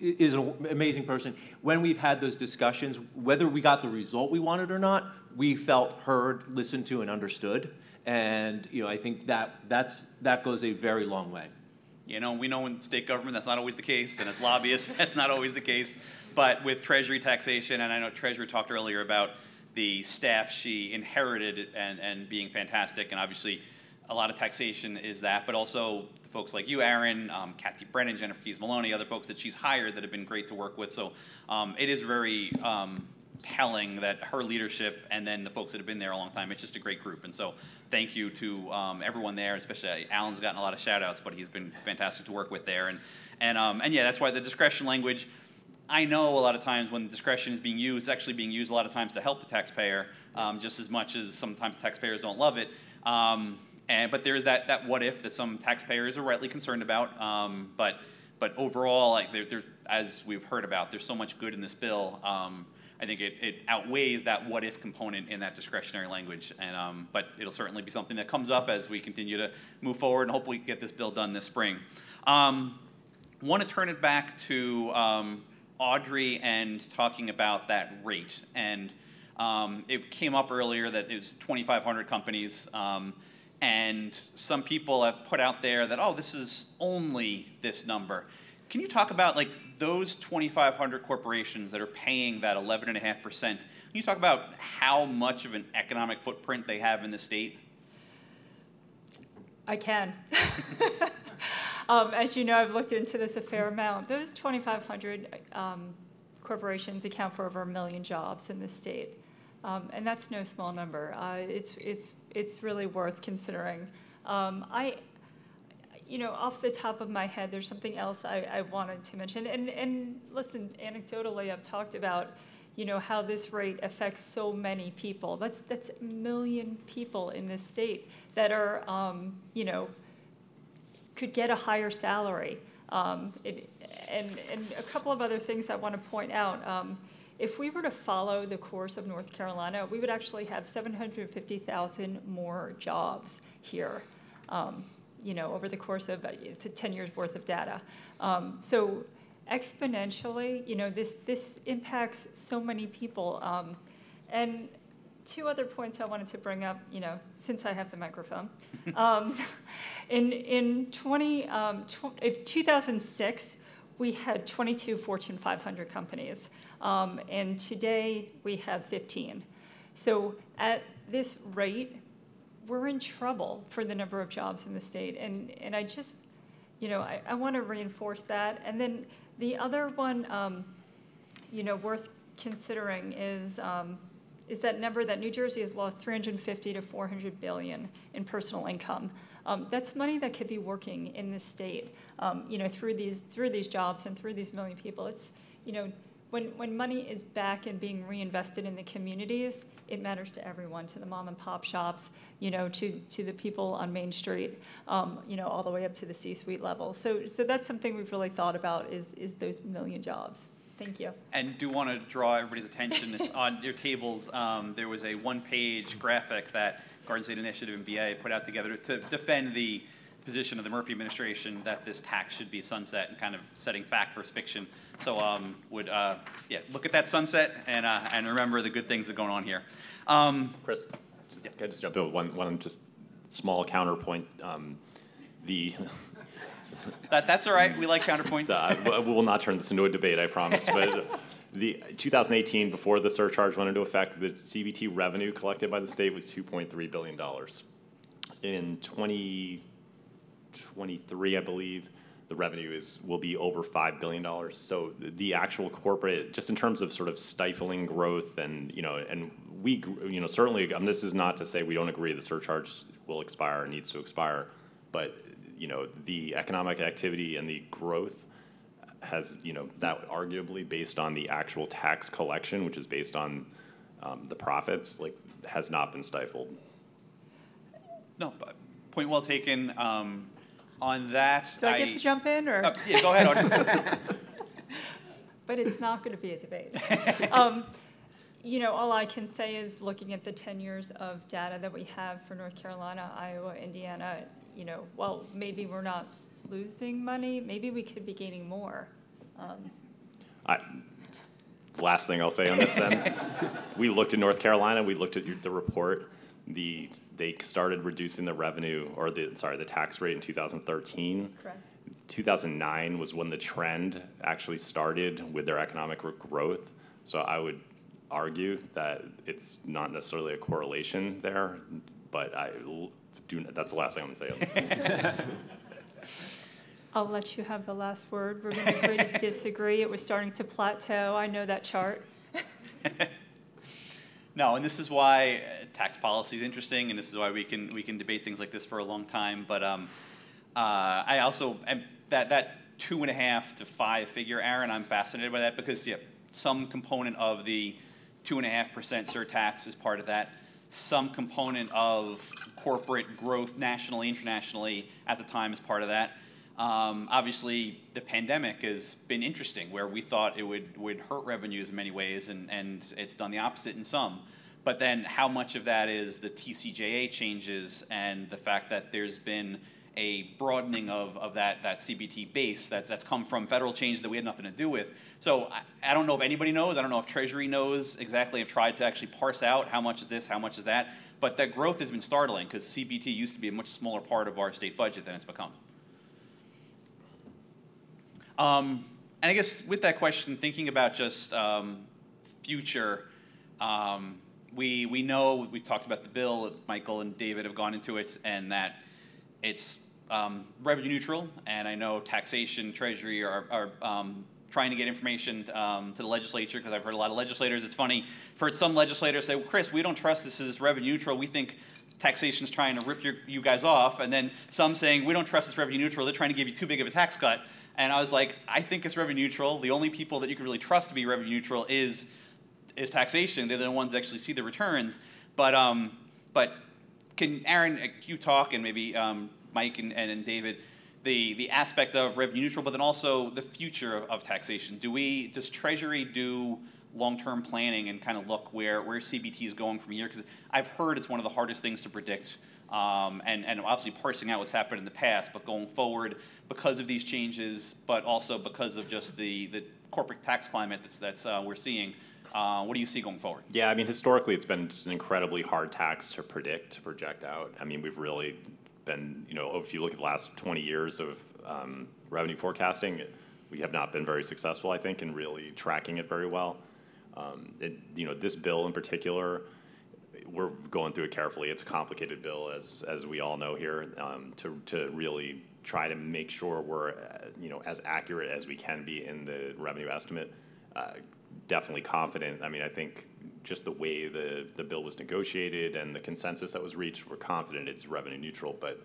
is an amazing person. When we've had those discussions, whether we got the result we wanted or not, we felt heard, listened to, and understood. And, you know, I think that that's, that goes a very long way. You know, we know in state government that's not always the case, and as lobbyists, (laughs) that's not always the case. But with Treasury taxation, and I know Treasurer talked earlier about the staff she inherited and, and being fantastic, and obviously a lot of taxation is that, but also folks like you, Aaron, um, Kathy Brennan, Jennifer Keys Maloney, other folks that she's hired that have been great to work with. So um, it is very um, telling that her leadership and then the folks that have been there a long time, it's just a great group. And so thank you to um, everyone there, especially Alan's gotten a lot of shout outs, but he's been fantastic to work with there. And, and, um, and yeah, that's why the discretion language, I know a lot of times when discretion is being used, it's actually being used a lot of times to help the taxpayer, um, just as much as sometimes taxpayers don't love it. Um, and, but there's that, that what if that some taxpayers are rightly concerned about. Um, but but overall, like there, there, as we've heard about, there's so much good in this bill. I think it, it outweighs that what if component in that discretionary language. And, um, but it'll certainly be something that comes up as we continue to move forward and hopefully get this bill done this spring. Um, Want to turn it back to um, Audrey and talking about that rate. And um, it came up earlier that it was 2,500 companies. Um, and some people have put out there that, oh, this is only this number. Can you talk about like those 2,500 corporations that are paying that 11.5%? Can you talk about how much of an economic footprint they have in the state? I can. (laughs) um, as you know, I've looked into this a fair amount. Those 2,500 um, corporations account for over a million jobs in the state. Um, and that's no small number. Uh, it's, it's, it's really worth considering. Um, I, you know, off the top of my head, there's something else I, I wanted to mention. And, and listen, anecdotally, I've talked about, you know, how this rate affects so many people. That's, that's a million people in this state that are, um, you know, could get a higher salary. Um, it, and, and a couple of other things I want to point out. Um, if we were to follow the course of North Carolina, we would actually have 750,000 more jobs here, um, you know, over the course of, it's a 10 years worth of data. Um, so exponentially, you know, this, this impacts so many people. Um, and two other points I wanted to bring up, you know, since I have the microphone. (laughs) um, (laughs) in in 20, um, tw 2006, we had 22 Fortune 500 companies. Um, and today we have 15. So at this rate, we're in trouble for the number of jobs in the state. And, and I just, you know, I, I want to reinforce that. And then the other one, um, you know, worth considering is, um, is that number that New Jersey has lost 350 to 400 billion in personal income. Um, that's money that could be working in the state, um, you know, through these through these jobs and through these million people. It's, you know, when, when money is back and being reinvested in the communities, it matters to everyone, to the mom and pop shops, you know, to, to the people on Main Street, um, you know, all the way up to the C-suite level. So, so that's something we've really thought about is, is those million jobs. Thank you. And do want to draw everybody's attention, it's (laughs) on your tables, um, there was a one-page graphic that Garden State Initiative and BA put out together to defend the position of the Murphy administration that this tax should be sunset and kind of setting fact versus fiction. So um, would uh, yeah look at that sunset and uh, and remember the good things that are going on here. Um, Chris, just, can I just jump in with one one just small counterpoint? Um, the (laughs) that, that's all right. We like counterpoints. (laughs) uh, we will not turn this into a debate, I promise. But (laughs) the 2018, before the surcharge went into effect, the CBT revenue collected by the state was 2.3 billion dollars. In 2023, I believe, the revenue is will be over five billion dollars. So the actual corporate, just in terms of sort of stifling growth, and you know, and we, you know, certainly, this is not to say we don't agree the surcharge will expire, needs to expire, but you know, the economic activity and the growth has, you know, that arguably based on the actual tax collection, which is based on um, the profits, like, has not been stifled. No, but point well taken. Um, on that, Do I, get to jump in, or? Uh, yeah, go ahead, (laughs) but it's not going to be a debate. (laughs) um, you know, all I can say is looking at the 10 years of data that we have for North Carolina, Iowa, Indiana, you know, well, maybe we're not losing money, maybe we could be gaining more. Um, I, last thing I'll say on this then, (laughs) we looked at North Carolina, we looked at the report, the they started reducing the revenue or the sorry the tax rate in 2013. Correct. 2009 was when the trend actually started with their economic growth. So I would argue that it's not necessarily a correlation there, but I do. That's the last thing I'm going to say. (laughs) I'll let you have the last word. We're going to agree to disagree. It was starting to plateau. I know that chart. (laughs) No, and this is why uh, tax policy is interesting, and this is why we can we can debate things like this for a long time. But um, uh, I also that that two and a half to five figure, Aaron, I'm fascinated by that because yeah, some component of the two and a half percent surtax is part of that. Some component of corporate growth nationally, internationally at the time is part of that. Um, obviously, the pandemic has been interesting, where we thought it would, would hurt revenues in many ways, and, and it's done the opposite in some. But then, how much of that is the TCJA changes and the fact that there's been a broadening of, of that, that CBT base that, that's come from federal change that we had nothing to do with. So I, I don't know if anybody knows. I don't know if Treasury knows exactly. I've tried to actually parse out how much is this, how much is that. But that growth has been startling because CBT used to be a much smaller part of our state budget than it's become. Um, and I guess with that question, thinking about just um, future, um, we, we know, we talked about the bill, Michael and David have gone into it, and that it's um, revenue neutral, and I know taxation, treasury are, are um, trying to get information um, to the legislature because I've heard a lot of legislators. It's funny, for some legislators say, well, Chris, we don't trust this is revenue neutral. We think taxation is trying to rip your, you guys off. And then some saying, we don't trust this revenue neutral. They're trying to give you too big of a tax cut. And I was like, I think it's revenue neutral. The only people that you can really trust to be revenue neutral is, is taxation. They're the ones that actually see the returns. But, um, but can Aaron, uh, you talk, and maybe um, Mike and, and David, the, the aspect of revenue neutral, but then also the future of, of taxation. Do we, does Treasury do long-term planning and kind of look where, where CBT is going from here? Because I've heard it's one of the hardest things to predict um, and, and obviously parsing out what's happened in the past, but going forward because of these changes, but also because of just the, the corporate tax climate that's, that's uh, we're seeing. Uh, what do you see going forward? Yeah, I mean, historically, it's been just an incredibly hard tax to predict, to project out. I mean, we've really been, you know, if you look at the last 20 years of um, revenue forecasting, we have not been very successful, I think, in really tracking it very well. Um, it, you know, this bill in particular, we're going through it carefully. It's a complicated bill, as as we all know here, um, to to really try to make sure we're, uh, you know, as accurate as we can be in the revenue estimate. Uh, definitely confident. I mean, I think just the way the, the bill was negotiated and the consensus that was reached, we're confident it's revenue neutral, but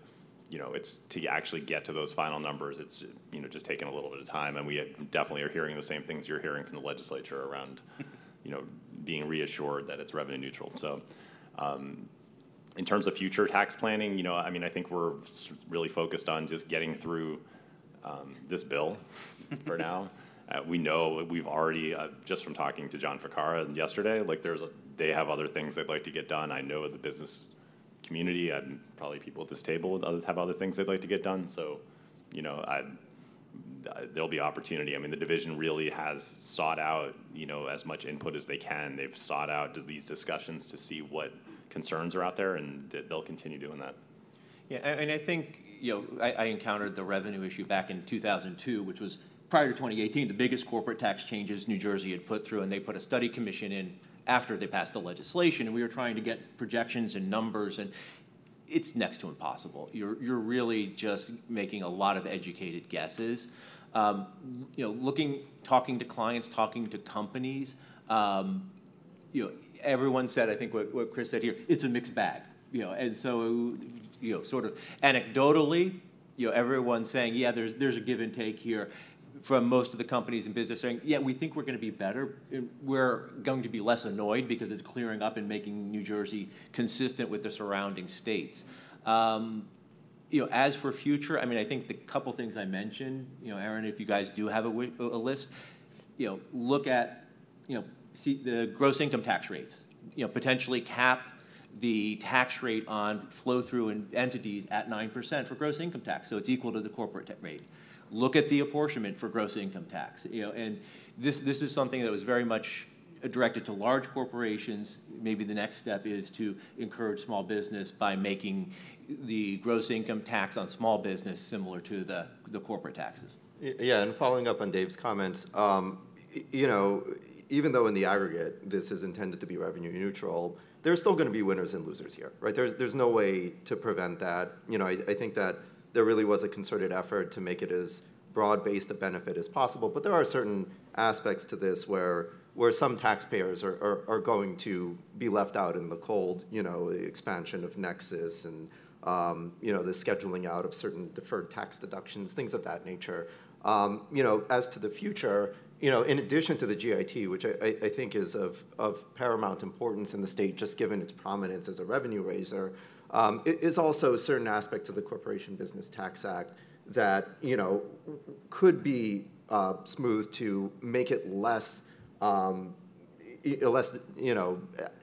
you know, it's to actually get to those final numbers, it's you know just taking a little bit of time, and we definitely are hearing the same things you're hearing from the legislature around, you know, being reassured that it's revenue neutral. So, um, in terms of future tax planning, you know, I mean, I think we're really focused on just getting through um, this bill for (laughs) now. Uh, we know we've already, uh, just from talking to John Ficara yesterday, like there's a, they have other things they'd like to get done. I know the business community and probably people at this table have other things they'd like to get done. So, you know, I, there'll be opportunity. I mean, the division really has sought out, you know, as much input as they can. They've sought out these discussions to see what concerns are out there, and they'll continue doing that. Yeah, and I think, you know, I, I encountered the revenue issue back in 2002, which was prior to 2018, the biggest corporate tax changes New Jersey had put through, and they put a study commission in after they passed the legislation, and we were trying to get projections and numbers, and it's next to impossible. You're, you're really just making a lot of educated guesses. Um, you know, looking, talking to clients, talking to companies, um, you know, everyone said, I think what, what Chris said here, it's a mixed bag. You know, and so, you know, sort of anecdotally, you know, everyone's saying, yeah, there's, there's a give and take here from most of the companies in business saying, yeah, we think we're going to be better. We're going to be less annoyed because it's clearing up and making New Jersey consistent with the surrounding states. Um, you know, as for future, I mean, I think the couple things I mentioned, you know, Aaron, if you guys do have a, a list, you know, look at, you know, see the gross income tax rates, you know, potentially cap the tax rate on flow through entities at 9% for gross income tax, so it's equal to the corporate rate look at the apportionment for gross income tax. You know, and this, this is something that was very much directed to large corporations. Maybe the next step is to encourage small business by making the gross income tax on small business similar to the, the corporate taxes. Yeah, and following up on Dave's comments, um, you know, even though in the aggregate this is intended to be revenue neutral, there's still going to be winners and losers here, right? There's, there's no way to prevent that. You know, I, I think that there really was a concerted effort to make it as broad-based a benefit as possible. But there are certain aspects to this where where some taxpayers are, are, are going to be left out in the cold, you know, the expansion of Nexus and, um, you know, the scheduling out of certain deferred tax deductions, things of that nature. Um, you know, as to the future, you know, in addition to the GIT, which I, I think is of, of paramount importance in the state, just given its prominence as a revenue raiser, um, is also certain aspects of the Corporation Business Tax Act that, you know, could be uh, smooth to make it less, um, less, you know,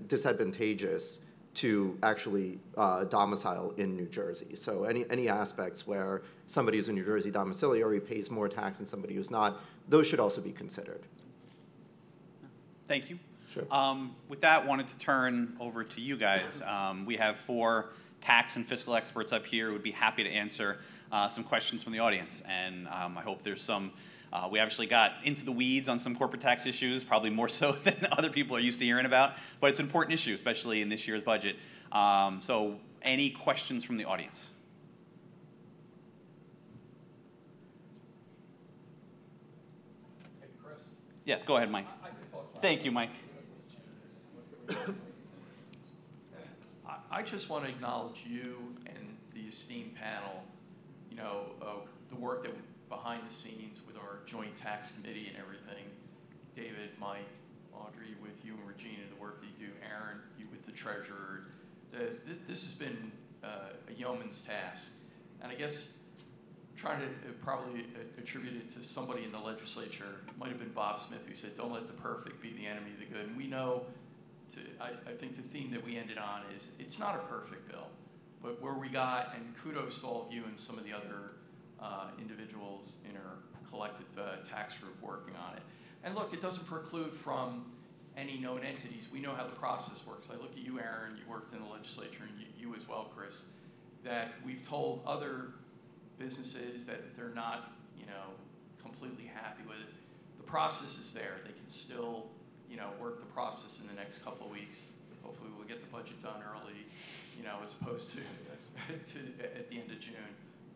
disadvantageous to actually uh, domicile in New Jersey. So any, any aspects where somebody who's a New Jersey domiciliary pays more tax than somebody who's not, those should also be considered. Thank you. Sure. Um, With that, I wanted to turn over to you guys. Um, We have four tax and fiscal experts up here who would be happy to answer uh, some questions from the audience. And um, I hope there's some, uh, we actually got into the weeds on some corporate tax issues, probably more so (laughs) than other people are used to hearing about, but it's an important issue, especially in this year's budget. Um, So any questions from the audience? Hey, Chris, Yes, go ahead, Mike. Thank you, Mike. I, I just want to acknowledge you and the esteemed panel, you know, uh, the work that, behind the scenes with our joint tax committee and everything. David, Mike, Audrey, with you and Regina, the work that you do, Aaron, you with the treasurer. The, this, this has been uh, a yeoman's task. And I guess trying to uh, probably uh, attribute it to somebody in the legislature, it might have been Bob Smith who said, don't let the perfect be the enemy of the good. And we know, to, I, I think the theme that we ended on is, it's not a perfect bill, but where we got, and kudos to all of you and some of the other uh, individuals in our collective uh, tax group working on it. And look, it doesn't preclude from any known entities. We know how the process works. I look at you, Aaron, you worked in the legislature, and you, you as well, Chris, that we've told other businesses that if they're not, you know, completely happy with it, the process is there. They can still, you know, work the process in the next couple of weeks. Hopefully, we'll get the budget done early, you know, as opposed to, (laughs) to at the end of June.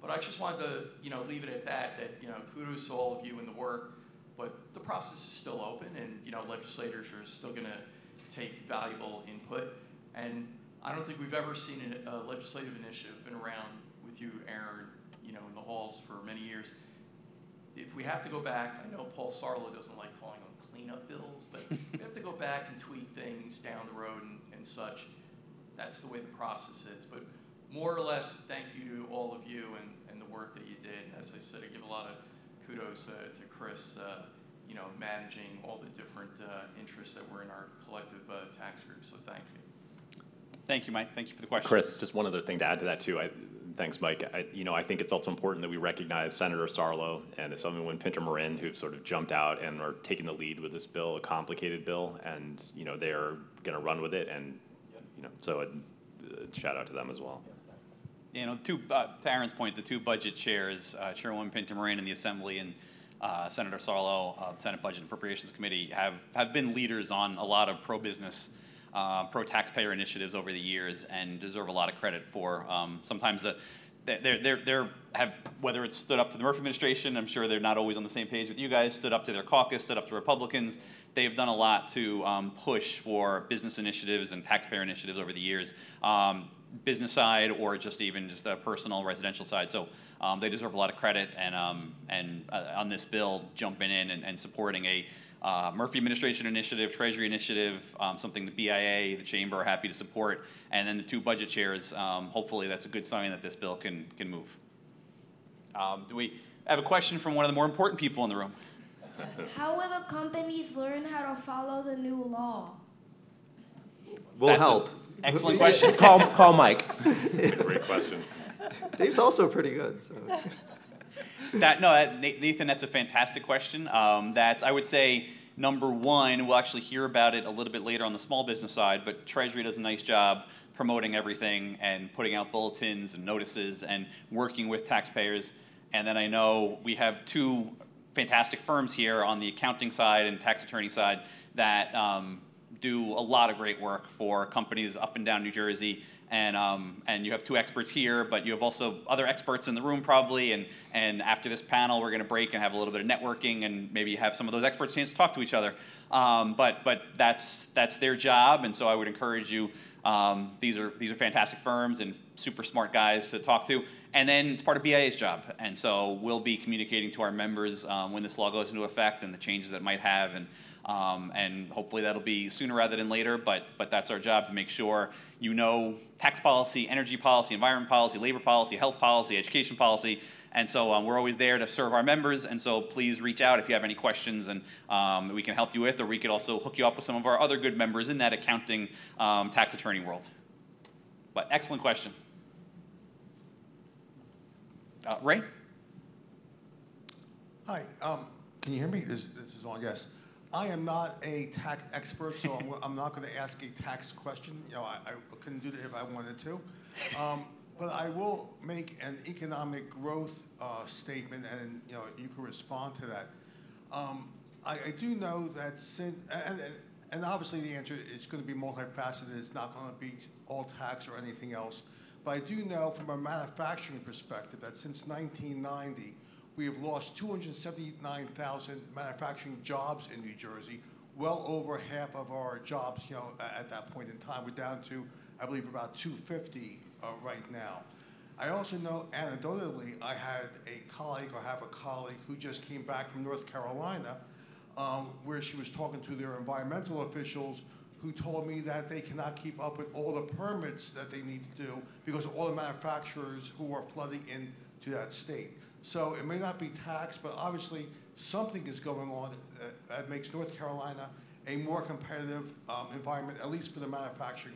But I just wanted to, you know, leave it at that. That you know, kudos to all of you in the work. But the process is still open, and you know, legislators are still going to take valuable input. And I don't think we've ever seen a a legislative initiative been around with you, Aaron, you know, in the halls for many years. If we have to go back, I know Paul Sarlo doesn't like calling them cleanup bills, but (laughs) we have to go back and tweak things down the road and, and such. That's the way the process is. But more or less, thank you to all of you and, and the work that you did. As I said, I give a lot of kudos uh, to Chris, uh, you know, managing all the different uh, interests that were in our collective uh, tax group. So thank you. Thank you, Mike. Thank you for the question. Chris, just one other thing to add to that too. I, thanks, Mike. I, you know, I think it's also important that we recognize Senator Sarlo and Assemblywoman Pintor Marin, who've sort of jumped out and are taking the lead with this bill, a complicated bill, and you know they're going to run with it, and you know, so uh, shout out to them as well. You know, two, uh, to Aaron's point, the two budget chairs, uh, Chairwoman Pintor Marin in the Assembly and uh, Senator Sarlo, uh, the Senate Budget Appropriations Committee, have, have been leaders on a lot of pro-business, uh, pro-taxpayer initiatives over the years and deserve a lot of credit for um, sometimes the, they're, they're, they're, have, whether it's stood up to the Murphy administration, I'm sure they're not always on the same page with you guys, stood up to their caucus, stood up to Republicans. They've done a lot to um, push for business initiatives and taxpayer initiatives over the years. Um, business side or just even just the personal residential side. So um, they deserve a lot of credit and, um, and uh, on this bill, jumping in and, and supporting a uh, Murphy administration initiative, Treasury initiative, um, something the BIA, the Chamber are happy to support, and then the two budget chairs. Um, hopefully, that's a good sign that this bill can can move. Um, do we have a question from one of the more important people in the room? How will the companies learn how to follow the new law? We'll That's help. Excellent question. (laughs) Call, call Mike. Great question. Dave's also pretty good, so. (laughs) That, no, that, Nathan, that's a fantastic question. Um, that's, I would say, number one, we'll actually hear about it a little bit later on the small business side, but Treasury does a nice job promoting everything and putting out bulletins and notices and working with taxpayers. And then I know we have two fantastic firms here on the accounting side and tax attorney side that um, do a lot of great work for companies up and down New Jersey. And, um, and you have two experts here, but you have also other experts in the room probably. And, and after this panel, we're going to break and have a little bit of networking and maybe have some of those experts chance to talk to each other. Um, but but that's, that's their job. And so I would encourage you, um, these, are, these are fantastic firms and super smart guys to talk to. And then it's part of BIA's job. And so we'll be communicating to our members um, when this law goes into effect and the changes that might have. And, um, and hopefully that'll be sooner rather than later, but, but that's our job to make sure you know tax policy, energy policy, environment policy, labor policy, health policy, education policy, And so um, we're always there to serve our members. And so please reach out if you have any questions and um, we can help you with, or we could also hook you up with some of our other good members in that accounting um, tax attorney world. But excellent question. Uh, Ray? Hi, um, can you hear me? This, this is on, yes. I am not a tax expert, so I'm, I'm not gonna ask a tax question. You know, I, I couldn't do that if I wanted to. Um, but I will make an economic growth, uh, statement and, you know, you can respond to that. Um, I, I do know that since, and, and, and obviously the answer is gonna be multifaceted. It's not gonna be all tax or anything else. But I do know from a manufacturing perspective that since 1990, we have lost 279,000 manufacturing jobs in New Jersey. Well over half of our jobs, you know, at that point in time, we're down to, I believe, about 250 uh, right now. I also know anecdotally, I had a colleague, or have a colleague, who just came back from North Carolina, um, where she was talking to their environmental officials, who told me that they cannot keep up with all the permits that they need to do because of all the manufacturers who are flooding into that state. So it may not be taxed, but obviously something is going on that, that makes North Carolina a more competitive um, environment, at least for the manufacturing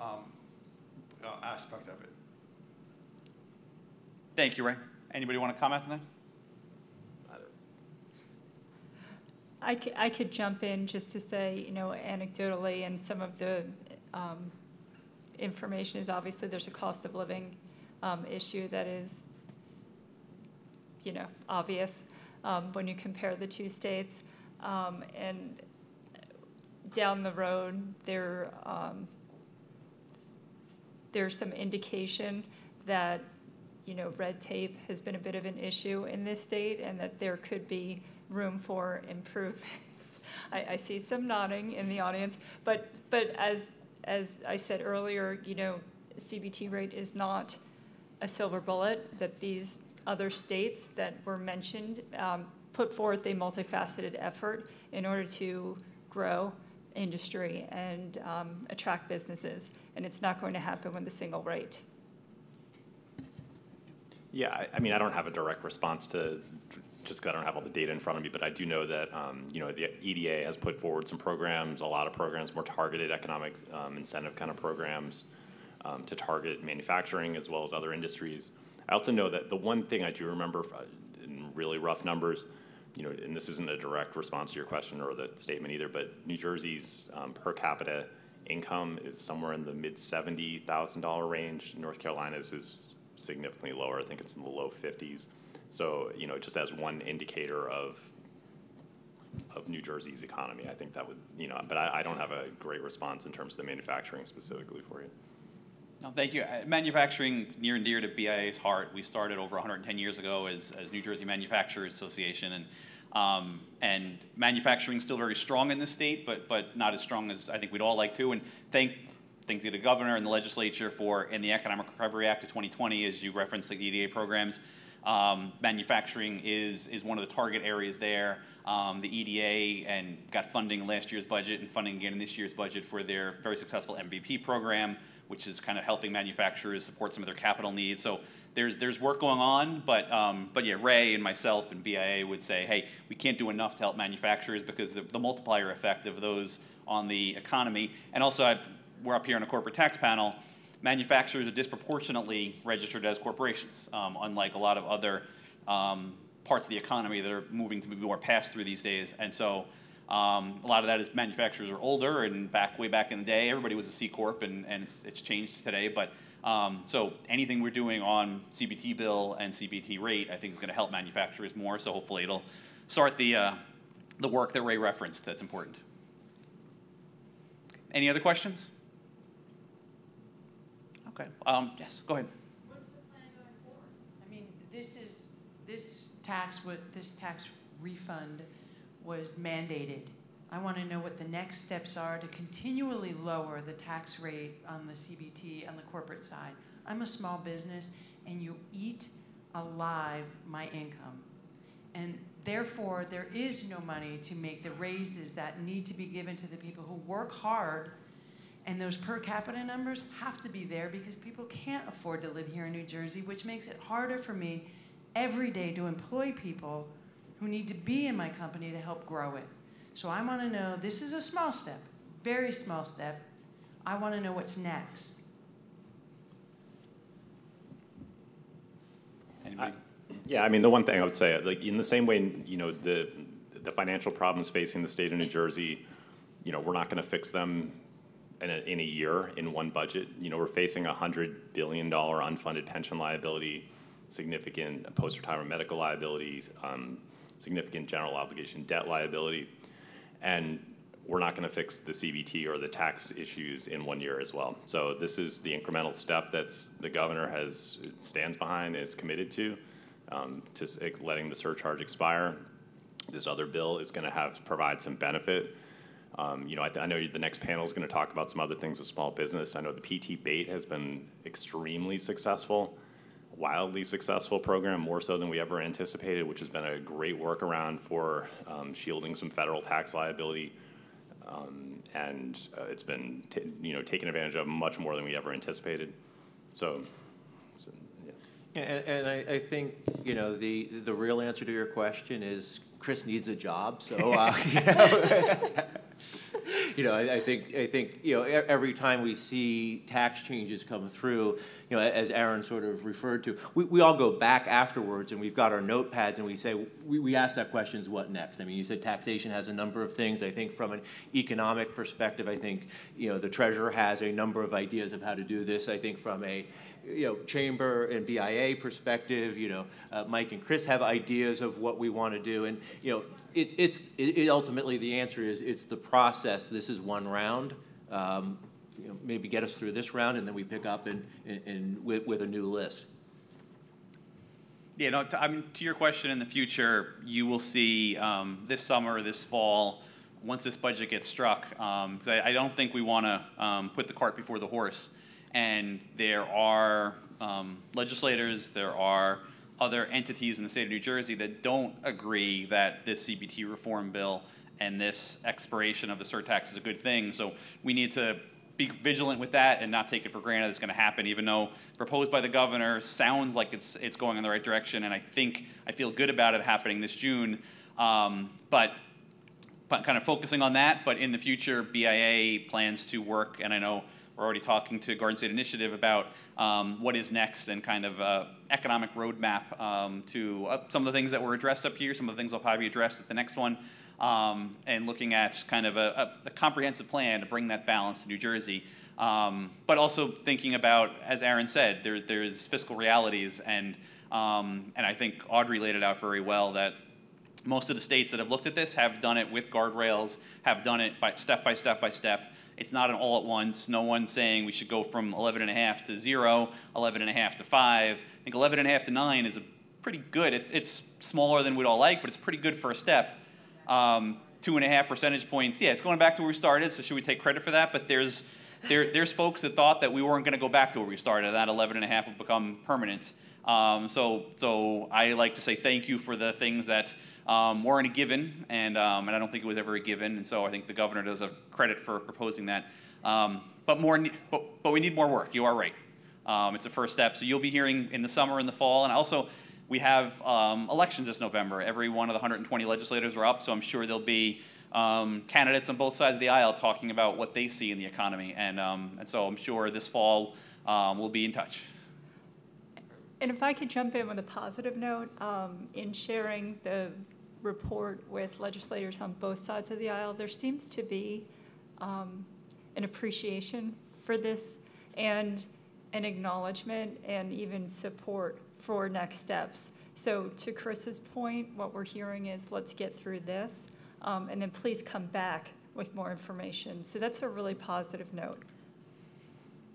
um, uh, aspect of it. Thank you, Ray. Anybody want to comment on that? I could, I could jump in just to say, you know, anecdotally, and some of the um, information is obviously there's a cost of living um, issue that is, you know, obvious um, when you compare the two states. Um, and down the road, there, um, there's some indication that, you know, red tape has been a bit of an issue in this state and that there could be room for improvement. (laughs) I, I see some nodding in the audience, but, but as, as I said earlier, you know, CBT rate is not a silver bullet, that these other states that were mentioned um, put forth a multifaceted effort in order to grow industry and um, attract businesses. And it's not going to happen with a single rate. Yeah, I, I mean, I don't have a direct response to, just 'cause I don't have all the data in front of me, but I do know that, um, you know, the EDA has put forward some programs, a lot of programs, more targeted economic um, incentive kind of programs um, to target manufacturing as well as other industries. I also know that the one thing I do remember uh, in really rough numbers, you know, and this isn't a direct response to your question or the statement either, but New Jersey's um, per capita income is somewhere in the mid seventy thousand dollar range. North Carolina's is significantly lower. I think it's in the low fifties. So, you know, just as one indicator of of New Jersey's economy, I think that would, you know, but I, I don't have a great response in terms of the manufacturing specifically for you. No, thank you. Uh, Manufacturing near and dear to BIA's heart. We started over 110 years ago as, as New Jersey Manufacturers Association, and um, and manufacturing is still very strong in this state, but but not as strong as I think we'd all like to. And thank thank you to the governor and the legislature for in the Economic Recovery Act of 2020, as you referenced the EDA programs. Um, manufacturing is is one of the target areas there. Um, the EDA and got funding in last year's budget and funding again in this year's budget for their very successful MVP program, which is kind of helping manufacturers support some of their capital needs. So there's there's work going on, but um, but yeah, Ray and myself and BIA would say, hey, we can't do enough to help manufacturers because the, the multiplier effect of those on the economy, and also I've, we're up here on a corporate tax panel. Manufacturers are disproportionately registered as corporations, um, unlike a lot of other um, parts of the economy that are moving to be more pass through these days. And so um, a lot of that is manufacturers are older, and back way back in the day, everybody was a C corp, and, and it's, it's changed today. But um, so anything we're doing on CBT bill and CBT rate, I think is going to help manufacturers more. So hopefully it'll start the uh, the work that Ray referenced. That's important. Any other questions? Okay. Um, yes. Go ahead. What's the plan going forward? I mean, this is, this tax, wa- this tax refund was mandated. I want to know what the next steps are to continually lower the tax rate on the CBT on the corporate side. I'm a small business, and you eat alive my income. And therefore, there is no money to make the raises that need to be given to the people who work hard and those per capita numbers have to be there because people can't afford to live here in New Jersey, which makes it harder for me every day to employ people who need to be in my company to help grow it. So I want to know, this is a small step, very small step. I want to know what's next. Anybody? Yeah, I mean, the one thing I would say, like, in the same way, you know, the, the financial problems facing the state of New Jersey, you know, we're not gonna fix them in a, in a year, in one budget. You know, we're facing a hundred billion dollar unfunded pension liability, significant post-retirement medical liabilities, um, significant general obligation debt liability. And we're not gonna fix the CBT or the tax issues in one year as well. So this is the incremental step that the governor has, stands behind, is committed to, um, to letting the surcharge expire. This other bill is gonna have, provide some benefit. Um, you know, I, I know the next panel is gonna talk about some other things with small business. I know the PT bait has been extremely successful, wildly successful program, more so than we ever anticipated, which has been a great workaround for, um, shielding some federal tax liability. Um, and uh, it's been, you know, taken advantage of much more than we ever anticipated. So, so, yeah. Yeah, And, and I, I think, you know, the, the real answer to your question is Chris needs a job, so, uh, (laughs) (laughs) (laughs) you know. I, I think, I think, you know, every time we see tax changes come through, you know, as Aaron sort of referred to, we, we all go back afterwards and we've got our notepads and we say, we, we ask that question, what next? I mean, you said taxation has a number of things. I think from an economic perspective, I think, you know, the treasurer has a number of ideas of how to do this. I think from a, you know, chamber and BIA perspective, you know, uh, Mike and Chris have ideas of what we want to do. And, you know, it's, it's, it, it ultimately, the answer is, it's the process. This is one round. Um, you know, maybe get us through this round and then we pick up and, and, with, with a new list. Yeah, no, to, I mean, to your question, in the future, you will see um, this summer, this fall, once this budget gets struck, um, I, I don't think we want to um, put the cart before the horse. And there are um, legislators, there are other entities in the state of New Jersey that don't agree that this CBT reform bill and this expiration of the surtax is a good thing. So we need to be vigilant with that and not take it for granted it's going to happen, even though proposed by the governor sounds like it's it's going in the right direction, and I think I feel good about it happening this June. Um, but but kind of focusing on that, but in the future, BIA plans to work, and I know we're already talking to Garden State Initiative about um, what is next and kind of uh, economic roadmap um, to uh, some of the things that were addressed up here, some of the things will probably be addressed at the next one, um, and looking at kind of a, a, a comprehensive plan to bring that balance to New Jersey. Um, but also thinking about, as Aaron said, there, there's fiscal realities, and um, and I think Audrey laid it out very well that most of the states that have looked at this have done it with guardrails, have done it by step by step by step. It's not an all at once. No one's saying we should go from 11 and a half to zero, 11 and a half to five. I think 11 and a half to nine is a pretty good. It's, it's smaller than we'd all like, but it's pretty good for a step. Um, two and a half percentage points. Yeah, it's going back to where we started. So should we take credit for that? But there's there, there's folks that thought that we weren't going to go back to where we started. That 11 and a half would become permanent. Um, so so I like to say thank you for the things that um, weren't a given, and, um, and I don't think it was ever a given, and so I think the governor does a credit for proposing that. Um, but, more, but, but we need more work, you are right. Um, it's a first step, so you'll be hearing in the summer and the fall, and also we have um, elections this November. Every one of the 120 legislators are up, so I'm sure there'll be um, candidates on both sides of the aisle talking about what they see in the economy, and, and so I'm sure this fall we'll be in touch. And if I could jump in with a positive note, um, in sharing the report with legislators on both sides of the aisle, there seems to be um, an appreciation for this and an acknowledgement and even support for next steps. So to Chris's point, what we're hearing is let's get through this, um, and then please come back with more information. So that's a really positive note.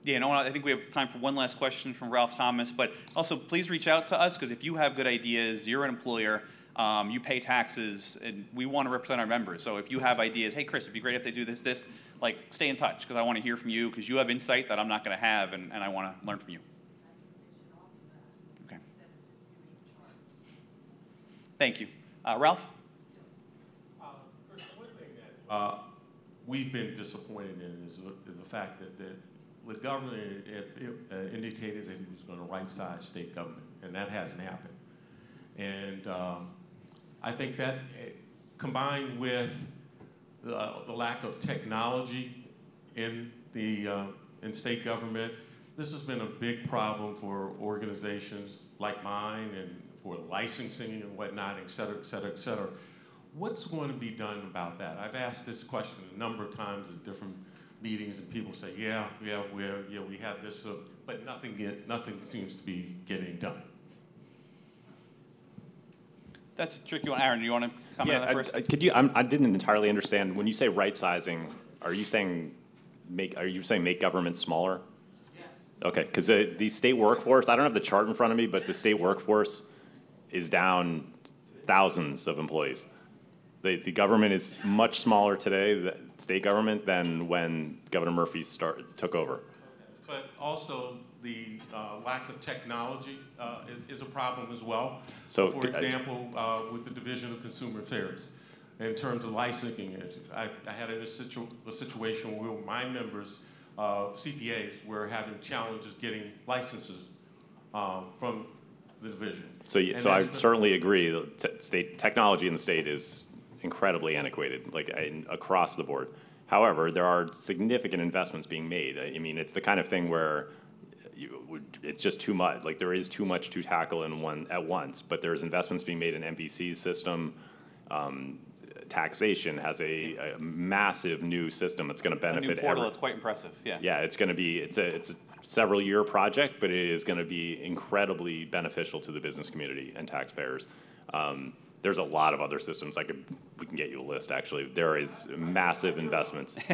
Yeah, no, I think we have time for one last question from Ralph Thomas, but also please reach out to us because if you have good ideas, you're an employer, um, you pay taxes, and we want to represent our members. So if you have ideas, hey, Chris, it'd be great if they do this, this, like, stay in touch because I want to hear from you because you have insight that I'm not going to have, and, and I want to learn from you. Okay. Thank you. Uh, Ralph? Uh, we've been disappointed in is, the- is the fact that the, the governor had- had, uh, indicated that he was going to right-size state government, and that hasn't happened. And um, I think that eh, combined with the, the lack of technology in the uh, in state government, this has been a big problem for organizations like mine and for licensing and whatnot, et cetera, et cetera, et cetera. What's going to be done about that? I've asked this question a number of times at different meetings, and people say, "Yeah, yeah, we yeah, we have this," but nothing get nothing seems to be getting done. That's a tricky one. Aaron, do you want to comment on that first? I- Could you, I'm- I didn't entirely understand, when you say right sizing, are you saying make, are you saying make government smaller? Okay, because the state workforce, I don't have the chart in front of me, but the state workforce is down thousands of employees. The, the government is much smaller today, the state government, than when Governor Murphy start, took over. But also, the uh, lack of technology uh, is, is a problem as well. So, For example, uh, with the Division of Consumer Affairs, in terms of licensing, I, I had a, situ, a situation where my members, uh, CPAs, were having challenges getting licenses uh, from the division. So, you- so I certainly agree, that te- state, technology in the state is incredibly antiquated, like, in- across the board. However, there are significant investments being made. I mean, it's the kind of thing where you, it's just too much, like, there is too much to tackle in one, at once, but there's investments being made in MVC's system. Um, Taxation has a, a massive new system that's gonna A benefit new every. portal, it's quite impressive, yeah. Yeah, it's gonna be, it's a, it's a several year project, but it is gonna be incredibly beneficial to the business community and taxpayers. Um, there's a lot of other systems, I could, we can get you a list, actually. There is massive investments. (laughs)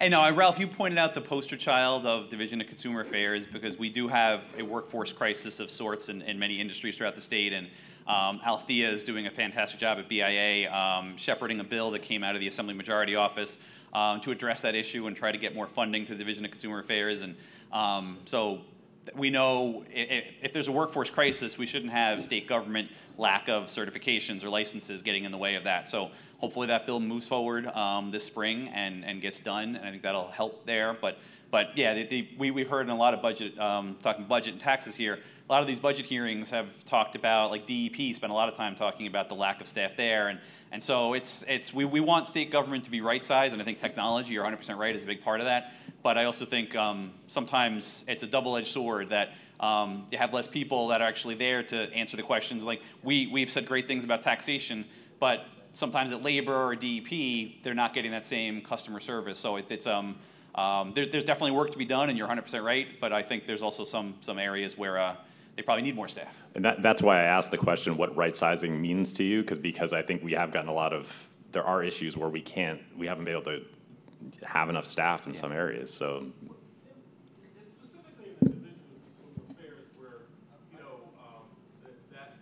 Hey, no, Ralph, you pointed out the poster child of Division of Consumer Affairs because we do have a workforce crisis of sorts in, in many industries throughout the state. And um, Althea is doing a fantastic job at BIA, um, shepherding a bill that came out of the Assembly Majority Office um, to address that issue and try to get more funding to the Division of Consumer Affairs. And um, so we know if there's a workforce crisis, we shouldn't have state government lack of certifications or licenses getting in the way of that. So hopefully that bill moves forward um, this spring and, and gets done, and I think that'll help there. But but yeah, the, the, we we've heard in a lot of budget um, talking budget and taxes here. A lot of these budget hearings have talked about like DEP spent a lot of time talking about the lack of staff there, and and so it's it's we, we want state government to be right sized, and I think technology, you're 100% right, is a big part of that. But I also think um, sometimes it's a double-edged sword that um, you have less people that are actually there to answer the questions. Like we we've said great things about taxation, but sometimes at labor or DEP, they're not getting that same customer service. So it, it's um, um, there, there's definitely work to be done, and you're 100% right. But I think there's also some some areas where uh, they probably need more staff. And that, that's why I asked the question, what right sizing means to you, because, because I think we have gotten a lot of, there are issues where we can't, we haven't been able to have enough staff in some areas, so. Specifically in the Division of Consumer Affairs where, you know, um, that, that,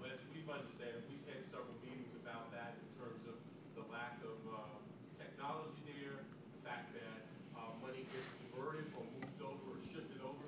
well, as we've understood, we've had several meetings about that in terms of the lack of, uh, technology there, the fact that, uh, money gets diverted or moved over or shifted over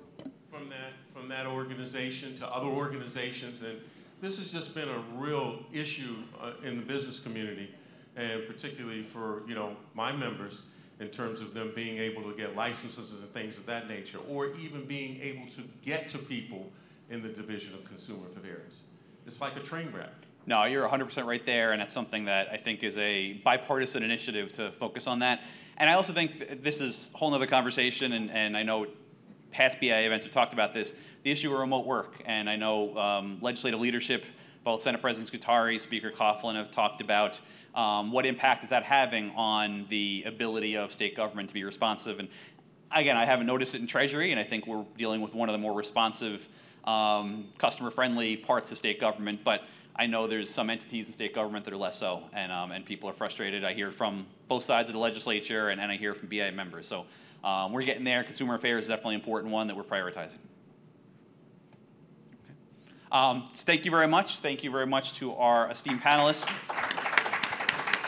from that, from that organization to other organizations. And this has just been a real issue, uh, in the business community and particularly for, you know, my members in terms of them being able to get licenses and things of that nature, or even being able to get to people in the Division of Consumer Affairs. It's like a train wreck. No, you're 100% right there, and that's something that I think is a bipartisan initiative to focus on that. And I also think th- this is a whole other conversation, and, and I know past BIA events have talked about this, the issue of remote work. And I know um, legislative leadership, both Senate President Scutari, Speaker Coughlin have talked about um, what impact is that having on the ability of state government to be responsive. And again, I haven't noticed it in Treasury, and I think we're dealing with one of the more responsive, um, customer-friendly parts of state government. But I know there's some entities in state government that are less so, and um, and people are frustrated. I hear from both sides of the legislature, and, and I hear from BIA members. So um, we're getting there. Consumer affairs is definitely an important one that we're prioritizing. Um, so thank you very much. Thank you very much to our esteemed panelists.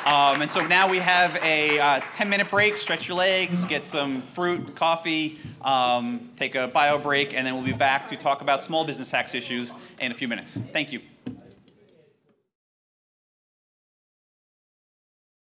Um, and so now we have a uh, 10 minute break, stretch your legs, get some fruit, coffee, um, take a bio break, and then we'll be back to talk about small business tax issues in a few minutes. Thank you.